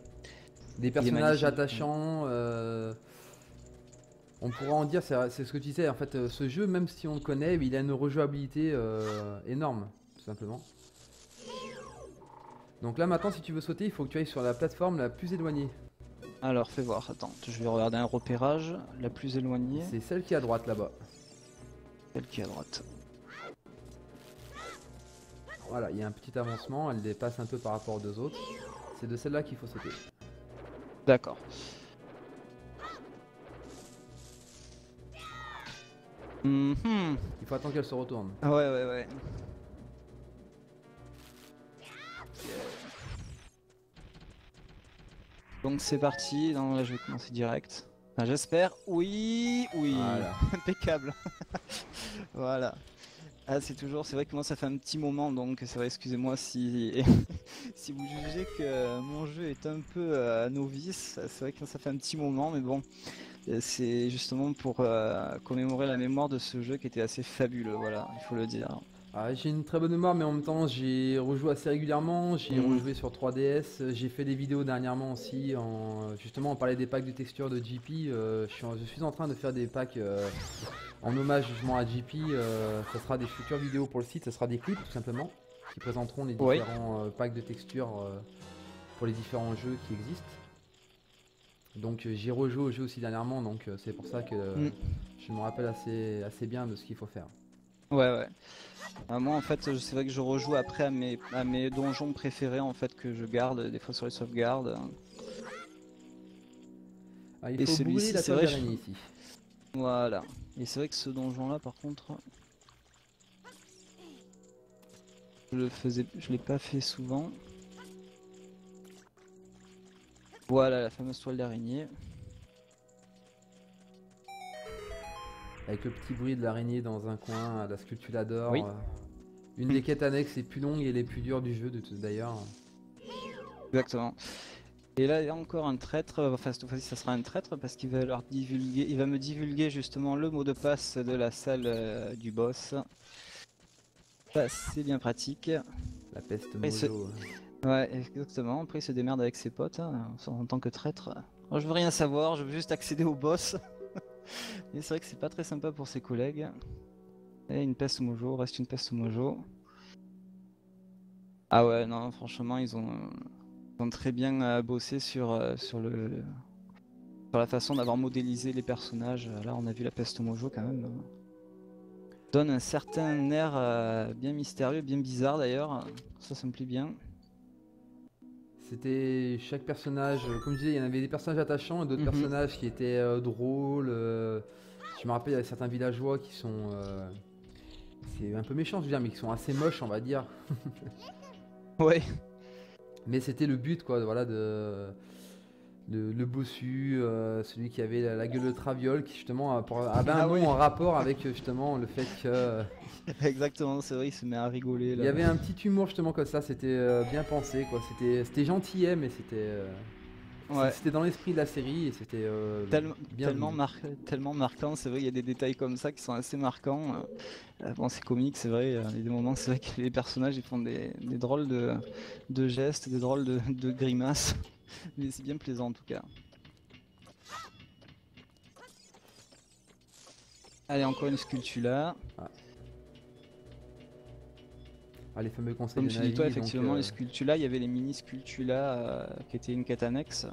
des personnages attachants. euh, on pourra en dire, c'est c'est ce que tu disais. En fait, euh, ce jeu, même si on le connaît, il a une rejouabilité euh, énorme, tout simplement. Donc là maintenant, si tu veux sauter, il faut que tu ailles sur la plateforme la plus éloignée. Alors, fais voir. Attends, je vais regarder un repérage. La plus éloignée, C'est celle qui est à droite là-bas. celle qui est à droite. Voilà, il y a un petit avancement, elle dépasse un peu par rapport aux deux autres. C'est de celle-là qu'il faut sauter. D'accord. Mhm. Il faut attendre qu'elle se retourne. Ah Ouais, ouais, ouais. Donc c'est parti, non, là je vais commencer direct. Enfin, J'espère. Oui, oui. Voilà. Impeccable. voilà. Ah, c'est toujours, c'est vrai que moi ça fait un petit moment, donc c'est vrai, excusez-moi si, si vous jugez que mon jeu est un peu euh, novice, c'est vrai que ça fait un petit moment, mais bon, euh, c'est justement pour euh, commémorer la mémoire de ce jeu qui était assez fabuleux, voilà, il faut le dire. Ah, j'ai une très bonne mémoire, mais en même temps, j'ai rejoué assez régulièrement. J'ai Mhm. rejoué sur 3DS. euh, J'ai fait des vidéos dernièrement aussi. En... Justement, on parlait des packs de textures de GP. euh, je, suis en, je suis en train de faire des packs en hommage justement à GP. euh, ça sera des futures vidéos pour le site. Ça sera des clips tout simplement qui présenteront les Oui. différents euh, packs de textures euh, pour les différents jeux qui existent. Donc euh, j'ai rejoué au jeu aussi dernièrement. Donc c'est pour ça que Mm. je me rappelle assez, assez bien de ce qu'il faut faire. Ouais, ouais. Ah, moi, en fait, c'est vrai que je rejoue après à mes, à mes donjons préférés, en fait, que je garde des fois sur les sauvegardes. Ah, il Et faut celui-ci, brûler la c'est vrai, je- ici. Voilà. Et c'est vrai que ce donjon-là, par contre, je le faisais, je l'ai pas fait souvent. Voilà la fameuse toile d'araignée. Avec le petit bruit de l'araignée dans un coin, la sculptulador. Oui. euh, Une des quêtes annexes les plus longues et les plus dures du jeu d'ailleurs. Exactement. Et là, il y a encore un traître. Enfin, cette fois-ci, ça sera un traître parce qu'il va leur divulguer, il va me divulguer justement le mot de passe de la salle euh, du boss. Ça, c'est bien pratique. La peste mojo. Ouais, exactement. Après, il se démerde avec ses potes hein, en tant que traître. Je veux rien savoir, je veux juste accéder au boss. Et c'est vrai que c'est pas très sympa pour ses collègues. Et une peste mojo, reste une peste mojo. Ah ouais, non, franchement, ils ont, ils ont très bien euh, bossé sur, euh, sur, le, sur la façon d'avoir modélisé les personnages. Là, on a vu la peste mojo quand même. Donne un certain air euh, bien mystérieux, bien bizarre d'ailleurs. Ça, ça me plaît bien. C'était chaque personnage, comme je disais, il y en avait des personnages attachants et d'autres Mhm. personnages qui étaient euh, drôles. euh, je me rappelle, il y a certains villageois qui sont. euh, c'est un peu méchant, je veux dire, mais qui sont assez moches, on va dire. Ouais. Mais c'était le but, quoi, voilà, de. le bossu, euh, celui qui avait la, la gueule de traviole, qui justement avait un Ah nom oui. en rapport avec euh, justement le fait que. Exactement, c'est vrai, il se met à rigoler Il là. y avait un petit humour justement comme ça, c'était euh, bien pensé quoi. C'était c'était gentillet mais c'était euh, Ouais. c'était dans l'esprit de la série et c'était euh, Tellement, tellement, voulu. mar- tellement marquant, c'est vrai, il y a des détails comme ça qui sont assez marquants. Euh, bon, c'est comique, c'est vrai, euh, il y a des moments, c'est vrai que les personnages ils font des, des drôles de, de gestes, des drôles de, de grimaces, mais c'est bien plaisant en tout cas. Allez, encore une sculpture là. Ah, les fameux conseils Comme de tu dis toi, Navi, donc, effectivement, euh, les sculptures là, il y avait les mini sculptures là qui étaient une quête annexe.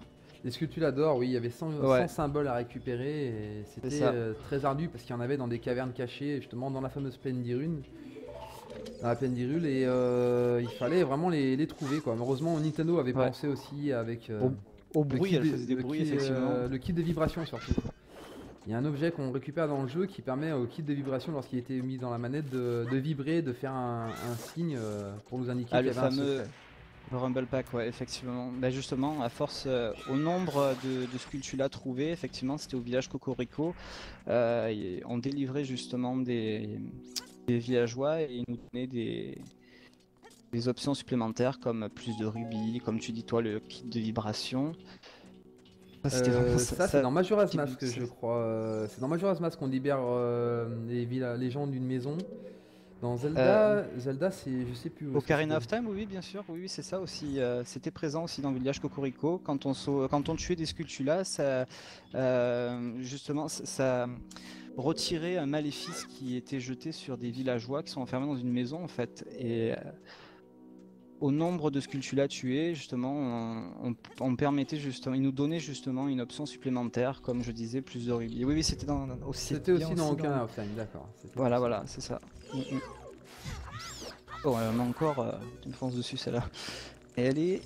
les sculptures d'or, oui, il y avait 100, 100 Ouais. symboles à récupérer et c'était euh, très ardu parce qu'il y en avait dans des cavernes cachées, justement dans la fameuse plaine d'Irune. Dans la plaine d'Irule et euh, il fallait vraiment les, les trouver quoi. Heureusement Nintendo avait Ouais. pensé aussi avec euh, Au le bruit, kit elle de- faisait des le bruits, kit, effectivement. euh, le kit de vibration surtout. Il y a un objet qu'on récupère dans le jeu qui permet au kit de vibration, lorsqu'il était mis dans la manette, de, de vibrer, de faire un, un signe euh, pour nous indiquer Ah, qu'il y le avait un fameux- secret. Le Rumble Pack, ouais, effectivement. Bah justement, à force, euh, au nombre de, de sculptures trouvées, effectivement, c'était au village Cocorico. Euh, et on délivrait justement des, des villageois et ils nous donnaient des, des options supplémentaires comme plus de rubis, comme tu dis toi, le kit de vibration. Euh, ça, c'est dans Majora's Mask, je crois. euh, c'est dans Majora's Mask qu'on libère euh, les, villas, les gens d'une maison. Dans Zelda, Zelda, c'est, je sais plus. où Ocarina of Time, oui, bien sûr, oui, oui, c'est ça aussi. C'était présent aussi dans le village Cocorico. Quand on, quand on tuait des sculptures là, ça, justement, ça, retirait un maléfice qui était jeté sur des villageois qui sont enfermés dans une maison en fait. Et au nombre de sculptures là tuées, justement, on, on- on permettait justement, ils nous donnaient justement une option supplémentaire, comme je disais, plus de rubis. Oui, oui, c'était dans, aussi. C'était aussi dans of Time, d'accord. Voilà, voilà, c'est ça. Mm, mm. Oh, elle en a encore, euh, tu me fonces dessus celle-là. Et elle est.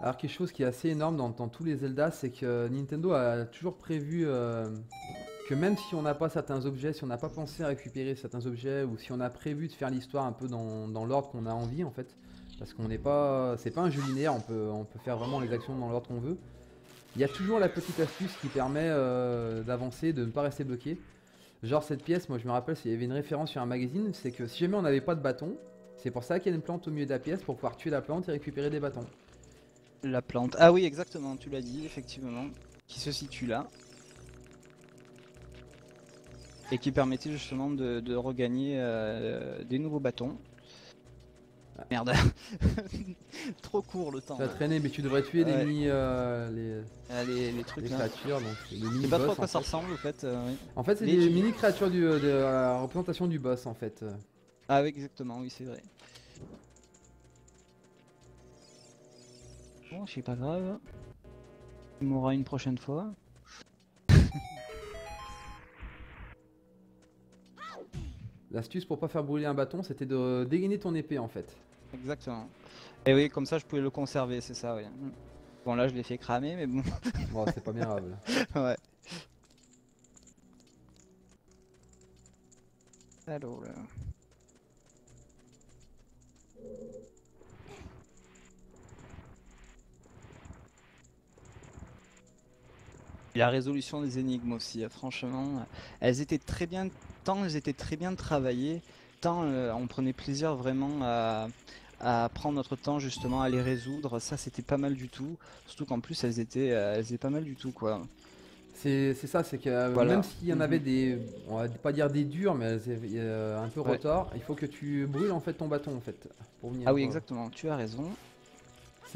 Alors quelque chose qui est assez énorme dans, dans tous les Zelda, c'est que Nintendo a toujours prévu euh, que même si on n'a pas certains objets, si on n'a pas pensé à récupérer certains objets, ou si on a prévu de faire l'histoire un peu dans, l'ordre qu'on a envie en fait, parce qu'on n'est pas, c'est pas un jeu linéaire, on peut, on peut faire vraiment les actions dans l'ordre qu'on veut. Il y a toujours la petite astuce qui permet euh, d'avancer, de ne pas rester bloqué. Genre cette pièce, moi je me rappelle, s'il y avait une référence sur un magazine, c'est que si jamais on n'avait pas de bâton, c'est pour ça qu'il y a une plante au milieu de la pièce pour pouvoir tuer la plante et récupérer des bâtons. La plante. Ah oui, exactement, tu l'as dit, effectivement. Qui se situe là. Et qui permettait justement de, de regagner euh, des nouveaux bâtons. Ah, Merde. Trop court le temps. Vas là. traîner, mais tu devrais tuer Ouais. les mini euh, les, Ah, les, les trucs les créatures, donc les Je mini sais pas trop à quoi En ça fait, ressemble en fait. euh, oui. En fait, c'est des mini créatures du, de la représentation du boss en fait. Ah oui, exactement, oui, c'est vrai. Bon, c'est pas grave. Il mourra une prochaine fois. L'astuce pour pas faire brûler un bâton, c'était de dégainer ton épée en fait. Exactement. Et oui, comme ça je pouvais le conserver, c'est ça, oui. Bon, là je l'ai fait cramer, mais bon. Bon, c'est pas là. ouais. Alors là. La résolution des énigmes aussi, euh, franchement, elles étaient très bien, tant elles étaient très bien travaillées, tant euh, on prenait plaisir vraiment à, à prendre notre temps justement à les résoudre. Ça, c'était pas mal du tout. Surtout qu'en plus, elles étaient, euh, elles étaient pas mal du tout, quoi. C'est ça, c'est que euh, Voilà. même s'il y en avait Mhm. des, on va pas dire des durs, mais elles avaient, un peu Ouais. retors, il faut que tu brûles en fait ton bâton en fait pour venir. Ah oui, exactement, tu as raison.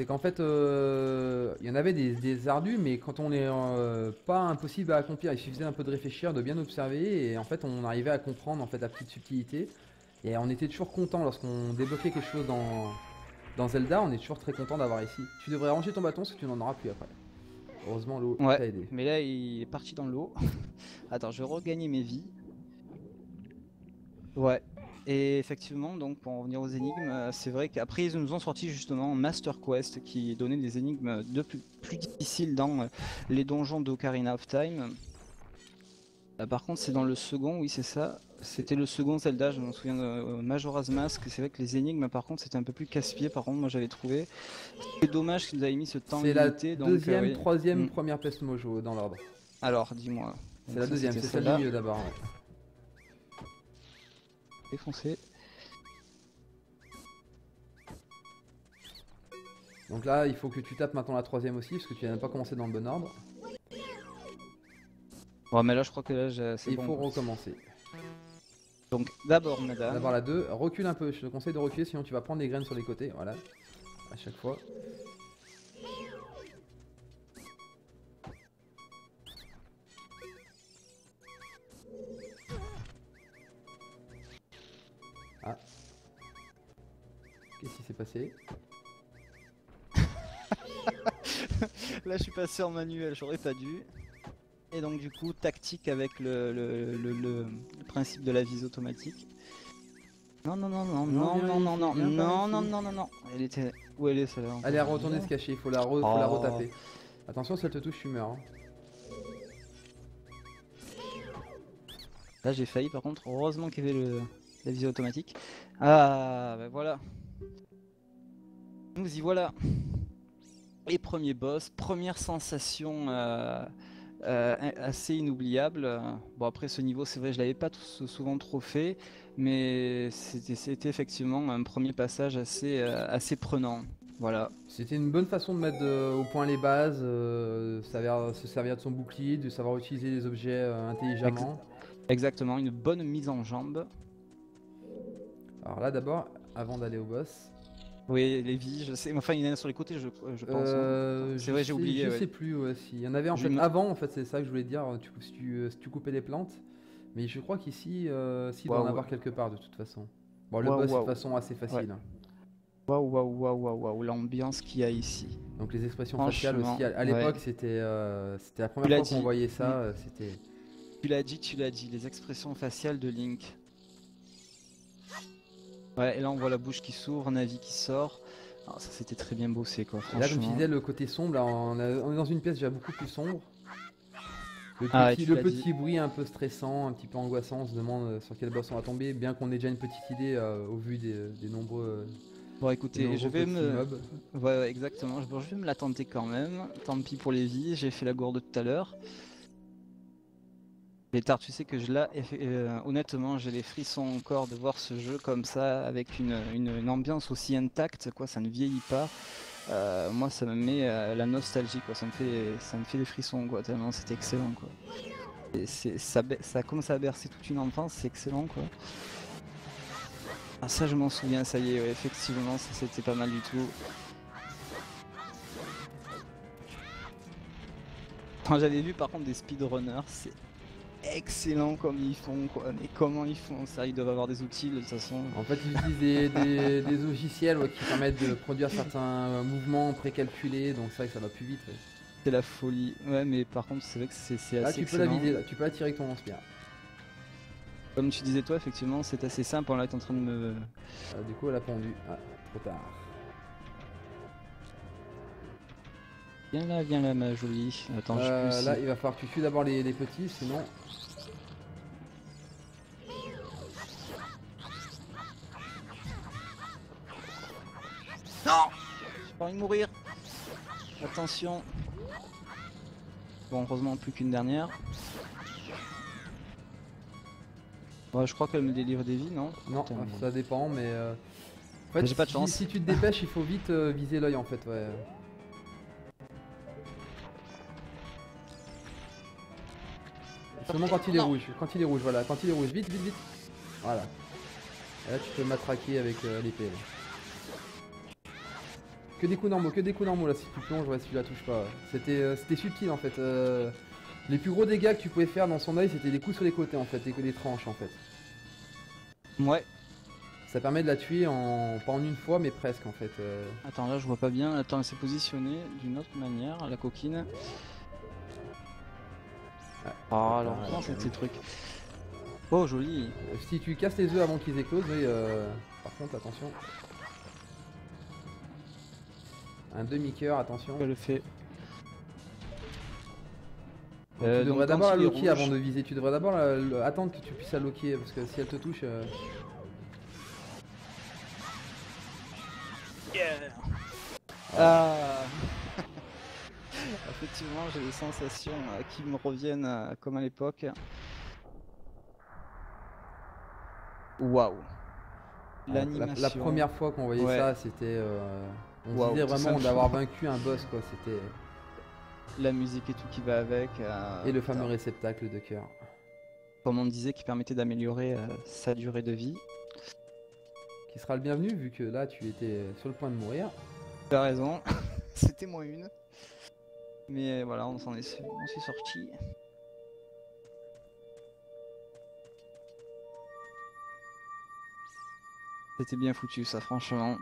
C'est qu'en fait, euh, il y en avait des, des ardus, mais quand on est euh, pas impossible à accomplir, il suffisait un peu de réfléchir, de bien observer, et en fait, on arrivait à comprendre en fait la petite subtilité. Et on était toujours content lorsqu'on débloquait quelque chose dans, dans Zelda, on est toujours très content d'avoir ici. Tu devrais ranger ton bâton parce que tu n'en auras plus après. Heureusement, l'eau Ouais. t'a aidé. Mais là, il est parti dans l'eau. Attends, je vais regagner mes vies. Ouais. Et effectivement, donc pour en revenir aux énigmes, euh, c'est vrai qu'après ils nous ont sorti justement Master Quest qui donnait des énigmes de plus, plus difficiles dans euh, les donjons d'Ocarina of Time. Euh, par contre, c'est dans le second, oui, c'est ça. C'était le second Zelda, je me souviens de Majora's Mask. C'est vrai que les énigmes, par contre, c'était un peu plus casse-pied. Par contre, moi j'avais trouvé. C'est dommage qu'ils nous avaient mis ce temps C'est la limité. donc, euh, deuxième, troisième, Mm. première pièce mojo dans l'ordre. Alors, dis-moi. C'est la deuxième, c'est celle du milieu d'abord. ouais. Défoncé. Donc là, il faut que tu tapes maintenant la troisième aussi, parce que tu n'as pas commencé dans le bon ordre. Bon, mais là, je crois que là, j'ai- c'est Il bon. faut recommencer. Donc, d'abord, madame. D'abord la 2, recule un peu, je te conseille de reculer sinon tu vas prendre des graines sur les côtés, voilà. À chaque fois. Là, je suis passé en manuel, j'aurais pas dû. Et donc, du coup, tactique avec le, le, le- le- principe de la vise automatique. Non, non, non, non, Non, non, non, non, non, non, non, non, non, non. Elle était. Où elle est celle-là Elle est à retourner se cacher, il faut la, re- faut la Oh. retaper. Attention, si elle te touche, tu meurs. hein. Là, j'ai failli, par contre. Heureusement qu'il y avait le, la visée automatique. Ah, ben voilà. Nous y voilà. Et premier boss, première sensation euh, euh, assez inoubliable. Bon, après ce niveau, c'est vrai, je l'avais pas souvent trop fait, mais c'était effectivement un premier passage assez, euh, assez prenant. Voilà. C'était une bonne façon de mettre euh, au point les bases, euh, savoir- se servir de son bouclier, de savoir utiliser les objets euh, intelligemment. Exactement, une bonne mise en jambe. Alors là d'abord, avant d'aller au boss, Oui, les vies, je sais. Enfin, il y en a sur les côtés, je, je pense. hein. euh, C'est vrai, j'ai oublié, Je ouais. sais plus ouais, s'il y en avait en Je fait me- avant, en fait c'est ça que je voulais dire, tu, si, tu, euh, si tu coupais les plantes. Mais je crois qu'ici, euh, s'il doit en avoir quelque part de toute façon. Bon, le Waouh, boss, de toute façon assez facile. hein. Waouh, waouh, waouh, waouh, l'ambiance qu'il y a ici. Donc les expressions faciales aussi. À, l'époque, c'était euh, c'était la première fois qu'on voyait ça. Mm. C'était Tu l'as dit, tu l'as dit, les expressions faciales de Link. Ouais, et là on voit la bouche qui s'ouvre, Navi qui sort. Ah, ça c'était très bien bossé quoi, Et là, comme franchement. disais, le côté sombre, là, on, a- on est dans une pièce déjà beaucoup plus sombre. Le petit, Ah, et tu le petit bruit un peu stressant, un petit peu angoissant, on se demande euh, sur quel boss on va tomber, bien qu'on ait déjà une petite idée euh, au vu des, des nombreux, Bon écoutez, je vais me... mobs. Ouais, ouais, exactement, bon, je vais me la tenter quand même. Tant pis pour les vies, j'ai fait la gourde tout à l'heure. Tartes, tu sais que je là, honnêtement, j'ai les frissons encore de voir ce jeu comme ça, avec une, une- ambiance aussi intacte, quoi, ça ne vieillit pas. Euh, moi, ça me met euh, la nostalgie, quoi, ça me fait, ça me fait des frissons, quoi, tellement c'est excellent, quoi. Ça, commence à bercer toute une enfance, c'est excellent, quoi. Ah, ça, je m'en souviens, ça y est, effectivement, ça c'était pas mal du tout. Quand j'avais vu par contre des speedrunners, c'est excellent comme ils font quoi. Mais comment ils font ça? Ils doivent avoir des outils de toute façon. En fait, ils utilisent des, des- des logiciels ouais, qui permettent de produire certains euh, mouvements précalculés, donc c'est vrai que ça va plus vite. ouais. C'est la folie. Ouais, mais par contre, c'est vrai que c'est c'est Là, assez tu peux la vider, là, tu peux la tirer avec ton lance-pierre. Comme tu disais toi, effectivement, c'est assez simple. Là, t'es en train de me. Euh, du coup, elle a pendu. Ah, trop tard. Viens là, viens là, ma jolie. Attends, je Euh, là, si- il va falloir que tu tues d'abord les, les petits, sinon. J'ai pas envie de mourir. Attention. Bon, heureusement, plus qu'une dernière. Ouais, je crois qu'elle me délivre des vies, non Non, Putain, ça dépend, mais. euh, En fait, J'ai pas de si- chance. Si, tu te dépêches, il faut vite euh, viser l'œil en fait, ouais. Seulement quand il est rouge. Quand il est rouge, voilà. Quand il est rouge, vite, vite, vite. Voilà. Et là, tu peux m'attraquer avec euh, l'épée. Que des coups normaux, que des coups normaux là. Si tu plonges, ouais, si tu la touches pas. C'était euh, c'était subtil en fait. euh, les plus gros dégâts que tu pouvais faire dans son œil, c'était des coups sur les côtés en fait, que des tranches en fait. Ouais. Ça permet de la tuer en pas en une fois, mais presque en fait. euh. Attends, là je vois pas bien. Attends, elle s'est positionnée d'une autre manière, la coquine. Ouais. Ah, alors Ah, comment ouais, c'est ces trucs Oh, joli. Si tu casses les œufs avant qu'ils éclosent, oui, euh, par contre, attention. Un demi-cœur, attention. Elle le fait. Donc, Euh, tu devrais d'abord la loquer avant de viser. Tu devrais d'abord le- attendre que tu puisses la loquer parce que si elle te touche. euh, Ah Effectivement, j'ai des sensations euh, qui me reviennent euh, comme à l'époque. Waouh la- L'animation. la première fois qu'on voyait Ouais. ça, c'était. euh, on disait vraiment d'avoir vaincu un boss quoi. C'était La musique et tout qui va avec. et le fameux réceptacle de cœur. Comme on disait, qui permettait d'améliorer sa durée de vie. Qui sera le bienvenu vu que là tu étais sur le point de mourir. Tu as raison, c'était moins une. Mais voilà, on s'en est, s'est sorti. C'était bien foutu ça, franchement.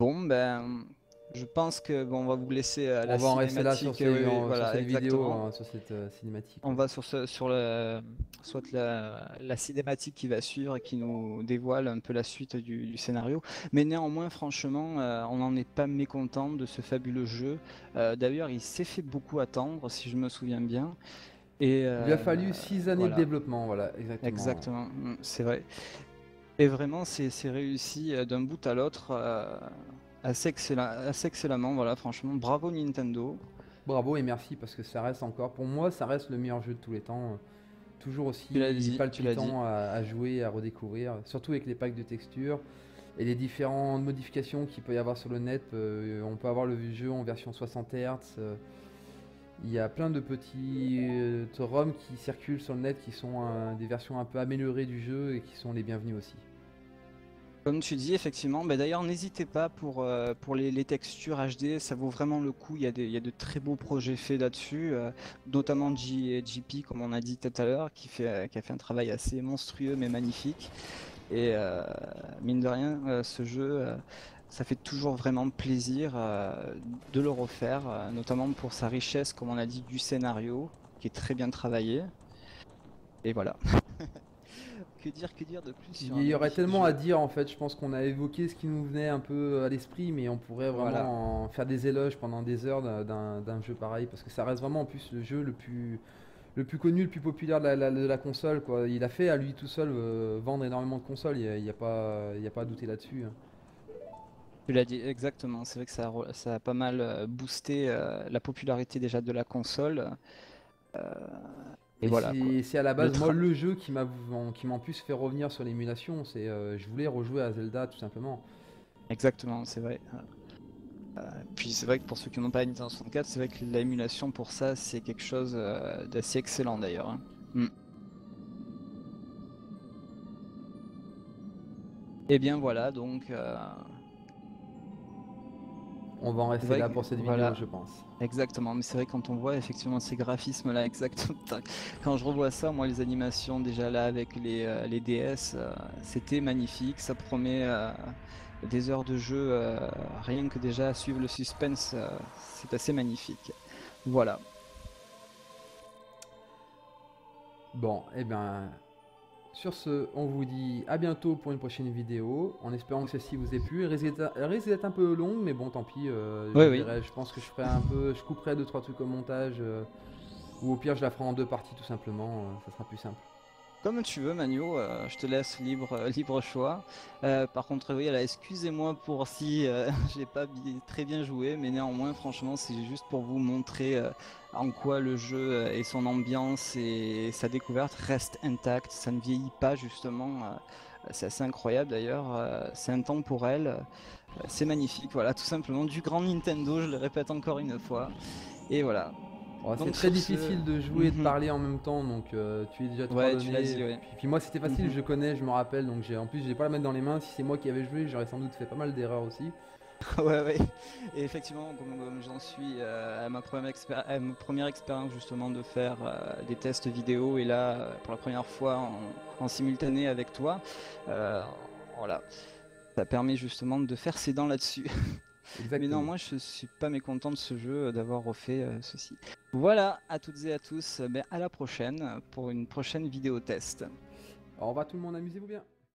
Bon ben, je pense que bon, on va vous laisser euh, la on va en rester là sur, cinématique, ces, euh, oui, voilà, sur cette vidéo, hein, sur cette euh, cinématique. On va sur, ce, sur le, soit la, la cinématique qui va suivre et qui nous dévoile un peu la suite du, du scénario. Mais néanmoins, franchement, euh, on n'en est pas mécontent de ce fabuleux jeu. Euh, D'ailleurs, il s'est fait beaucoup attendre, si je me souviens bien. Et, Il a fallu 6 années voilà. de développement, voilà, exactement. Exactement, mm, c'est vrai. Et vraiment, c'est réussi d'un bout à l'autre assez, excellent, assez excellemment. Voilà, franchement, bravo Nintendo. Bravo et merci parce que ça reste encore, pour moi, ça reste le meilleur jeu de tous les temps. Toujours aussi Tu dit, tu palpitant à, à jouer, à redécouvrir, surtout avec les packs de textures et les différentes modifications qu'il peut y avoir sur le net. euh, on peut avoir le jeu en version 60 Hz. euh, il y a plein de petits euh, ROM qui circulent sur le net qui sont euh, des versions un peu améliorées du jeu et qui sont les bienvenus aussi. Comme tu dis, effectivement, bah d'ailleurs, n'hésitez pas pour, euh, les, textures HD, ça vaut vraiment le coup. Il y a, des, de très beaux projets faits là-dessus, euh, notamment JP, comme on a dit tout à l'heure, qui, fait, euh, a fait un travail assez monstrueux mais magnifique. Et mine de rien, ce jeu, ça fait toujours vraiment plaisir de le refaire, notamment pour sa richesse, comme on a dit, du scénario, qui est très bien travaillé. Et voilà. que dire, que dire de plus Il y aurait tellement jeu à dire en fait, je pense qu'on a évoqué ce qui nous venait un peu à l'esprit, mais on pourrait vraiment Voilà. en faire des éloges pendant des heures d'un- jeu pareil, parce que ça reste vraiment en plus le jeu le plus, le plus connu, le plus populaire de la, la- de la console. Quoi. Il a fait à lui tout seul euh, vendre énormément de consoles, il n'y a, il y a pas, il y a pas à douter là-dessus. hein. Tu l'as dit exactement, c'est vrai que ça a, re- ça a pas mal euh, boosté euh, la popularité déjà de la console. Euh, et, Et voilà. c'est- à la base, Le moi, le jeu qui m'a en plus fait revenir sur l'émulation, c'est euh, je voulais rejouer à Zelda tout simplement. Exactement, c'est vrai. Euh, puis c'est vrai que pour ceux qui n'ont pas Nintendo 64, c'est vrai que l'émulation pour ça, c'est quelque chose euh, d'assez excellent d'ailleurs. hein. Mm. Et bien voilà, donc On va en rester là pour cette vidéo, voilà. je pense. Exactement, mais c'est vrai quand on voit effectivement ces graphismes là, exactement. Quand je revois ça, moi les animations déjà là avec les, euh, les DS, euh, c'était magnifique, ça promet euh, des heures de jeu, rien que déjà suivre le suspense, c'est assez magnifique. Voilà. Bon, et ben, sur ce, on vous dit à bientôt pour une prochaine vidéo, en espérant que celle-ci vous ait plu. Elle risque d'être un peu longue, mais bon, tant pis. euh, je, Oui, oui. verrai, je pense que je ferai un peu, je couperai deux trois trucs au montage, euh, ou au pire, je la ferai en deux parties tout simplement. euh, ça sera plus simple. Comme tu veux, Manu, euh, je te laisse libre, euh, libre choix. Euh, par contre, oui, excusez-moi pour si euh, j'ai pas très bien joué, mais néanmoins, franchement, c'est juste pour vous montrer en quoi le jeu et son ambiance et sa découverte restent intacts. Ça ne vieillit pas, justement. C'est assez incroyable d'ailleurs, c'est intemporel, c'est magnifique, voilà, tout simplement du grand Nintendo, je le répète encore une fois. Et voilà, c'est très difficile de jouer et de mhm. parler en même temps, donc euh, tu es déjà trop ouais, puis, moi c'était facile, mhm. je connais, je me rappelle, donc j'ai en plus j'ai pas la mettre dans les mains. Si c'est moi qui avais joué, j'aurais sans doute fait pas mal d'erreurs aussi. ouais, ouais. Et effectivement, comme, j'en suis euh, à, ma première première expérience justement de faire euh, des tests vidéo, et là pour la première fois en, simultané avec toi, voilà, ça permet justement de faire ses dents là-dessus. Mais non, moi je suis pas mécontent de ce jeu, euh, d'avoir refait euh, ceci. Voilà, à toutes et à tous, ben, à la prochaine pour une prochaine vidéo test. Au revoir tout le monde, amusez-vous bien.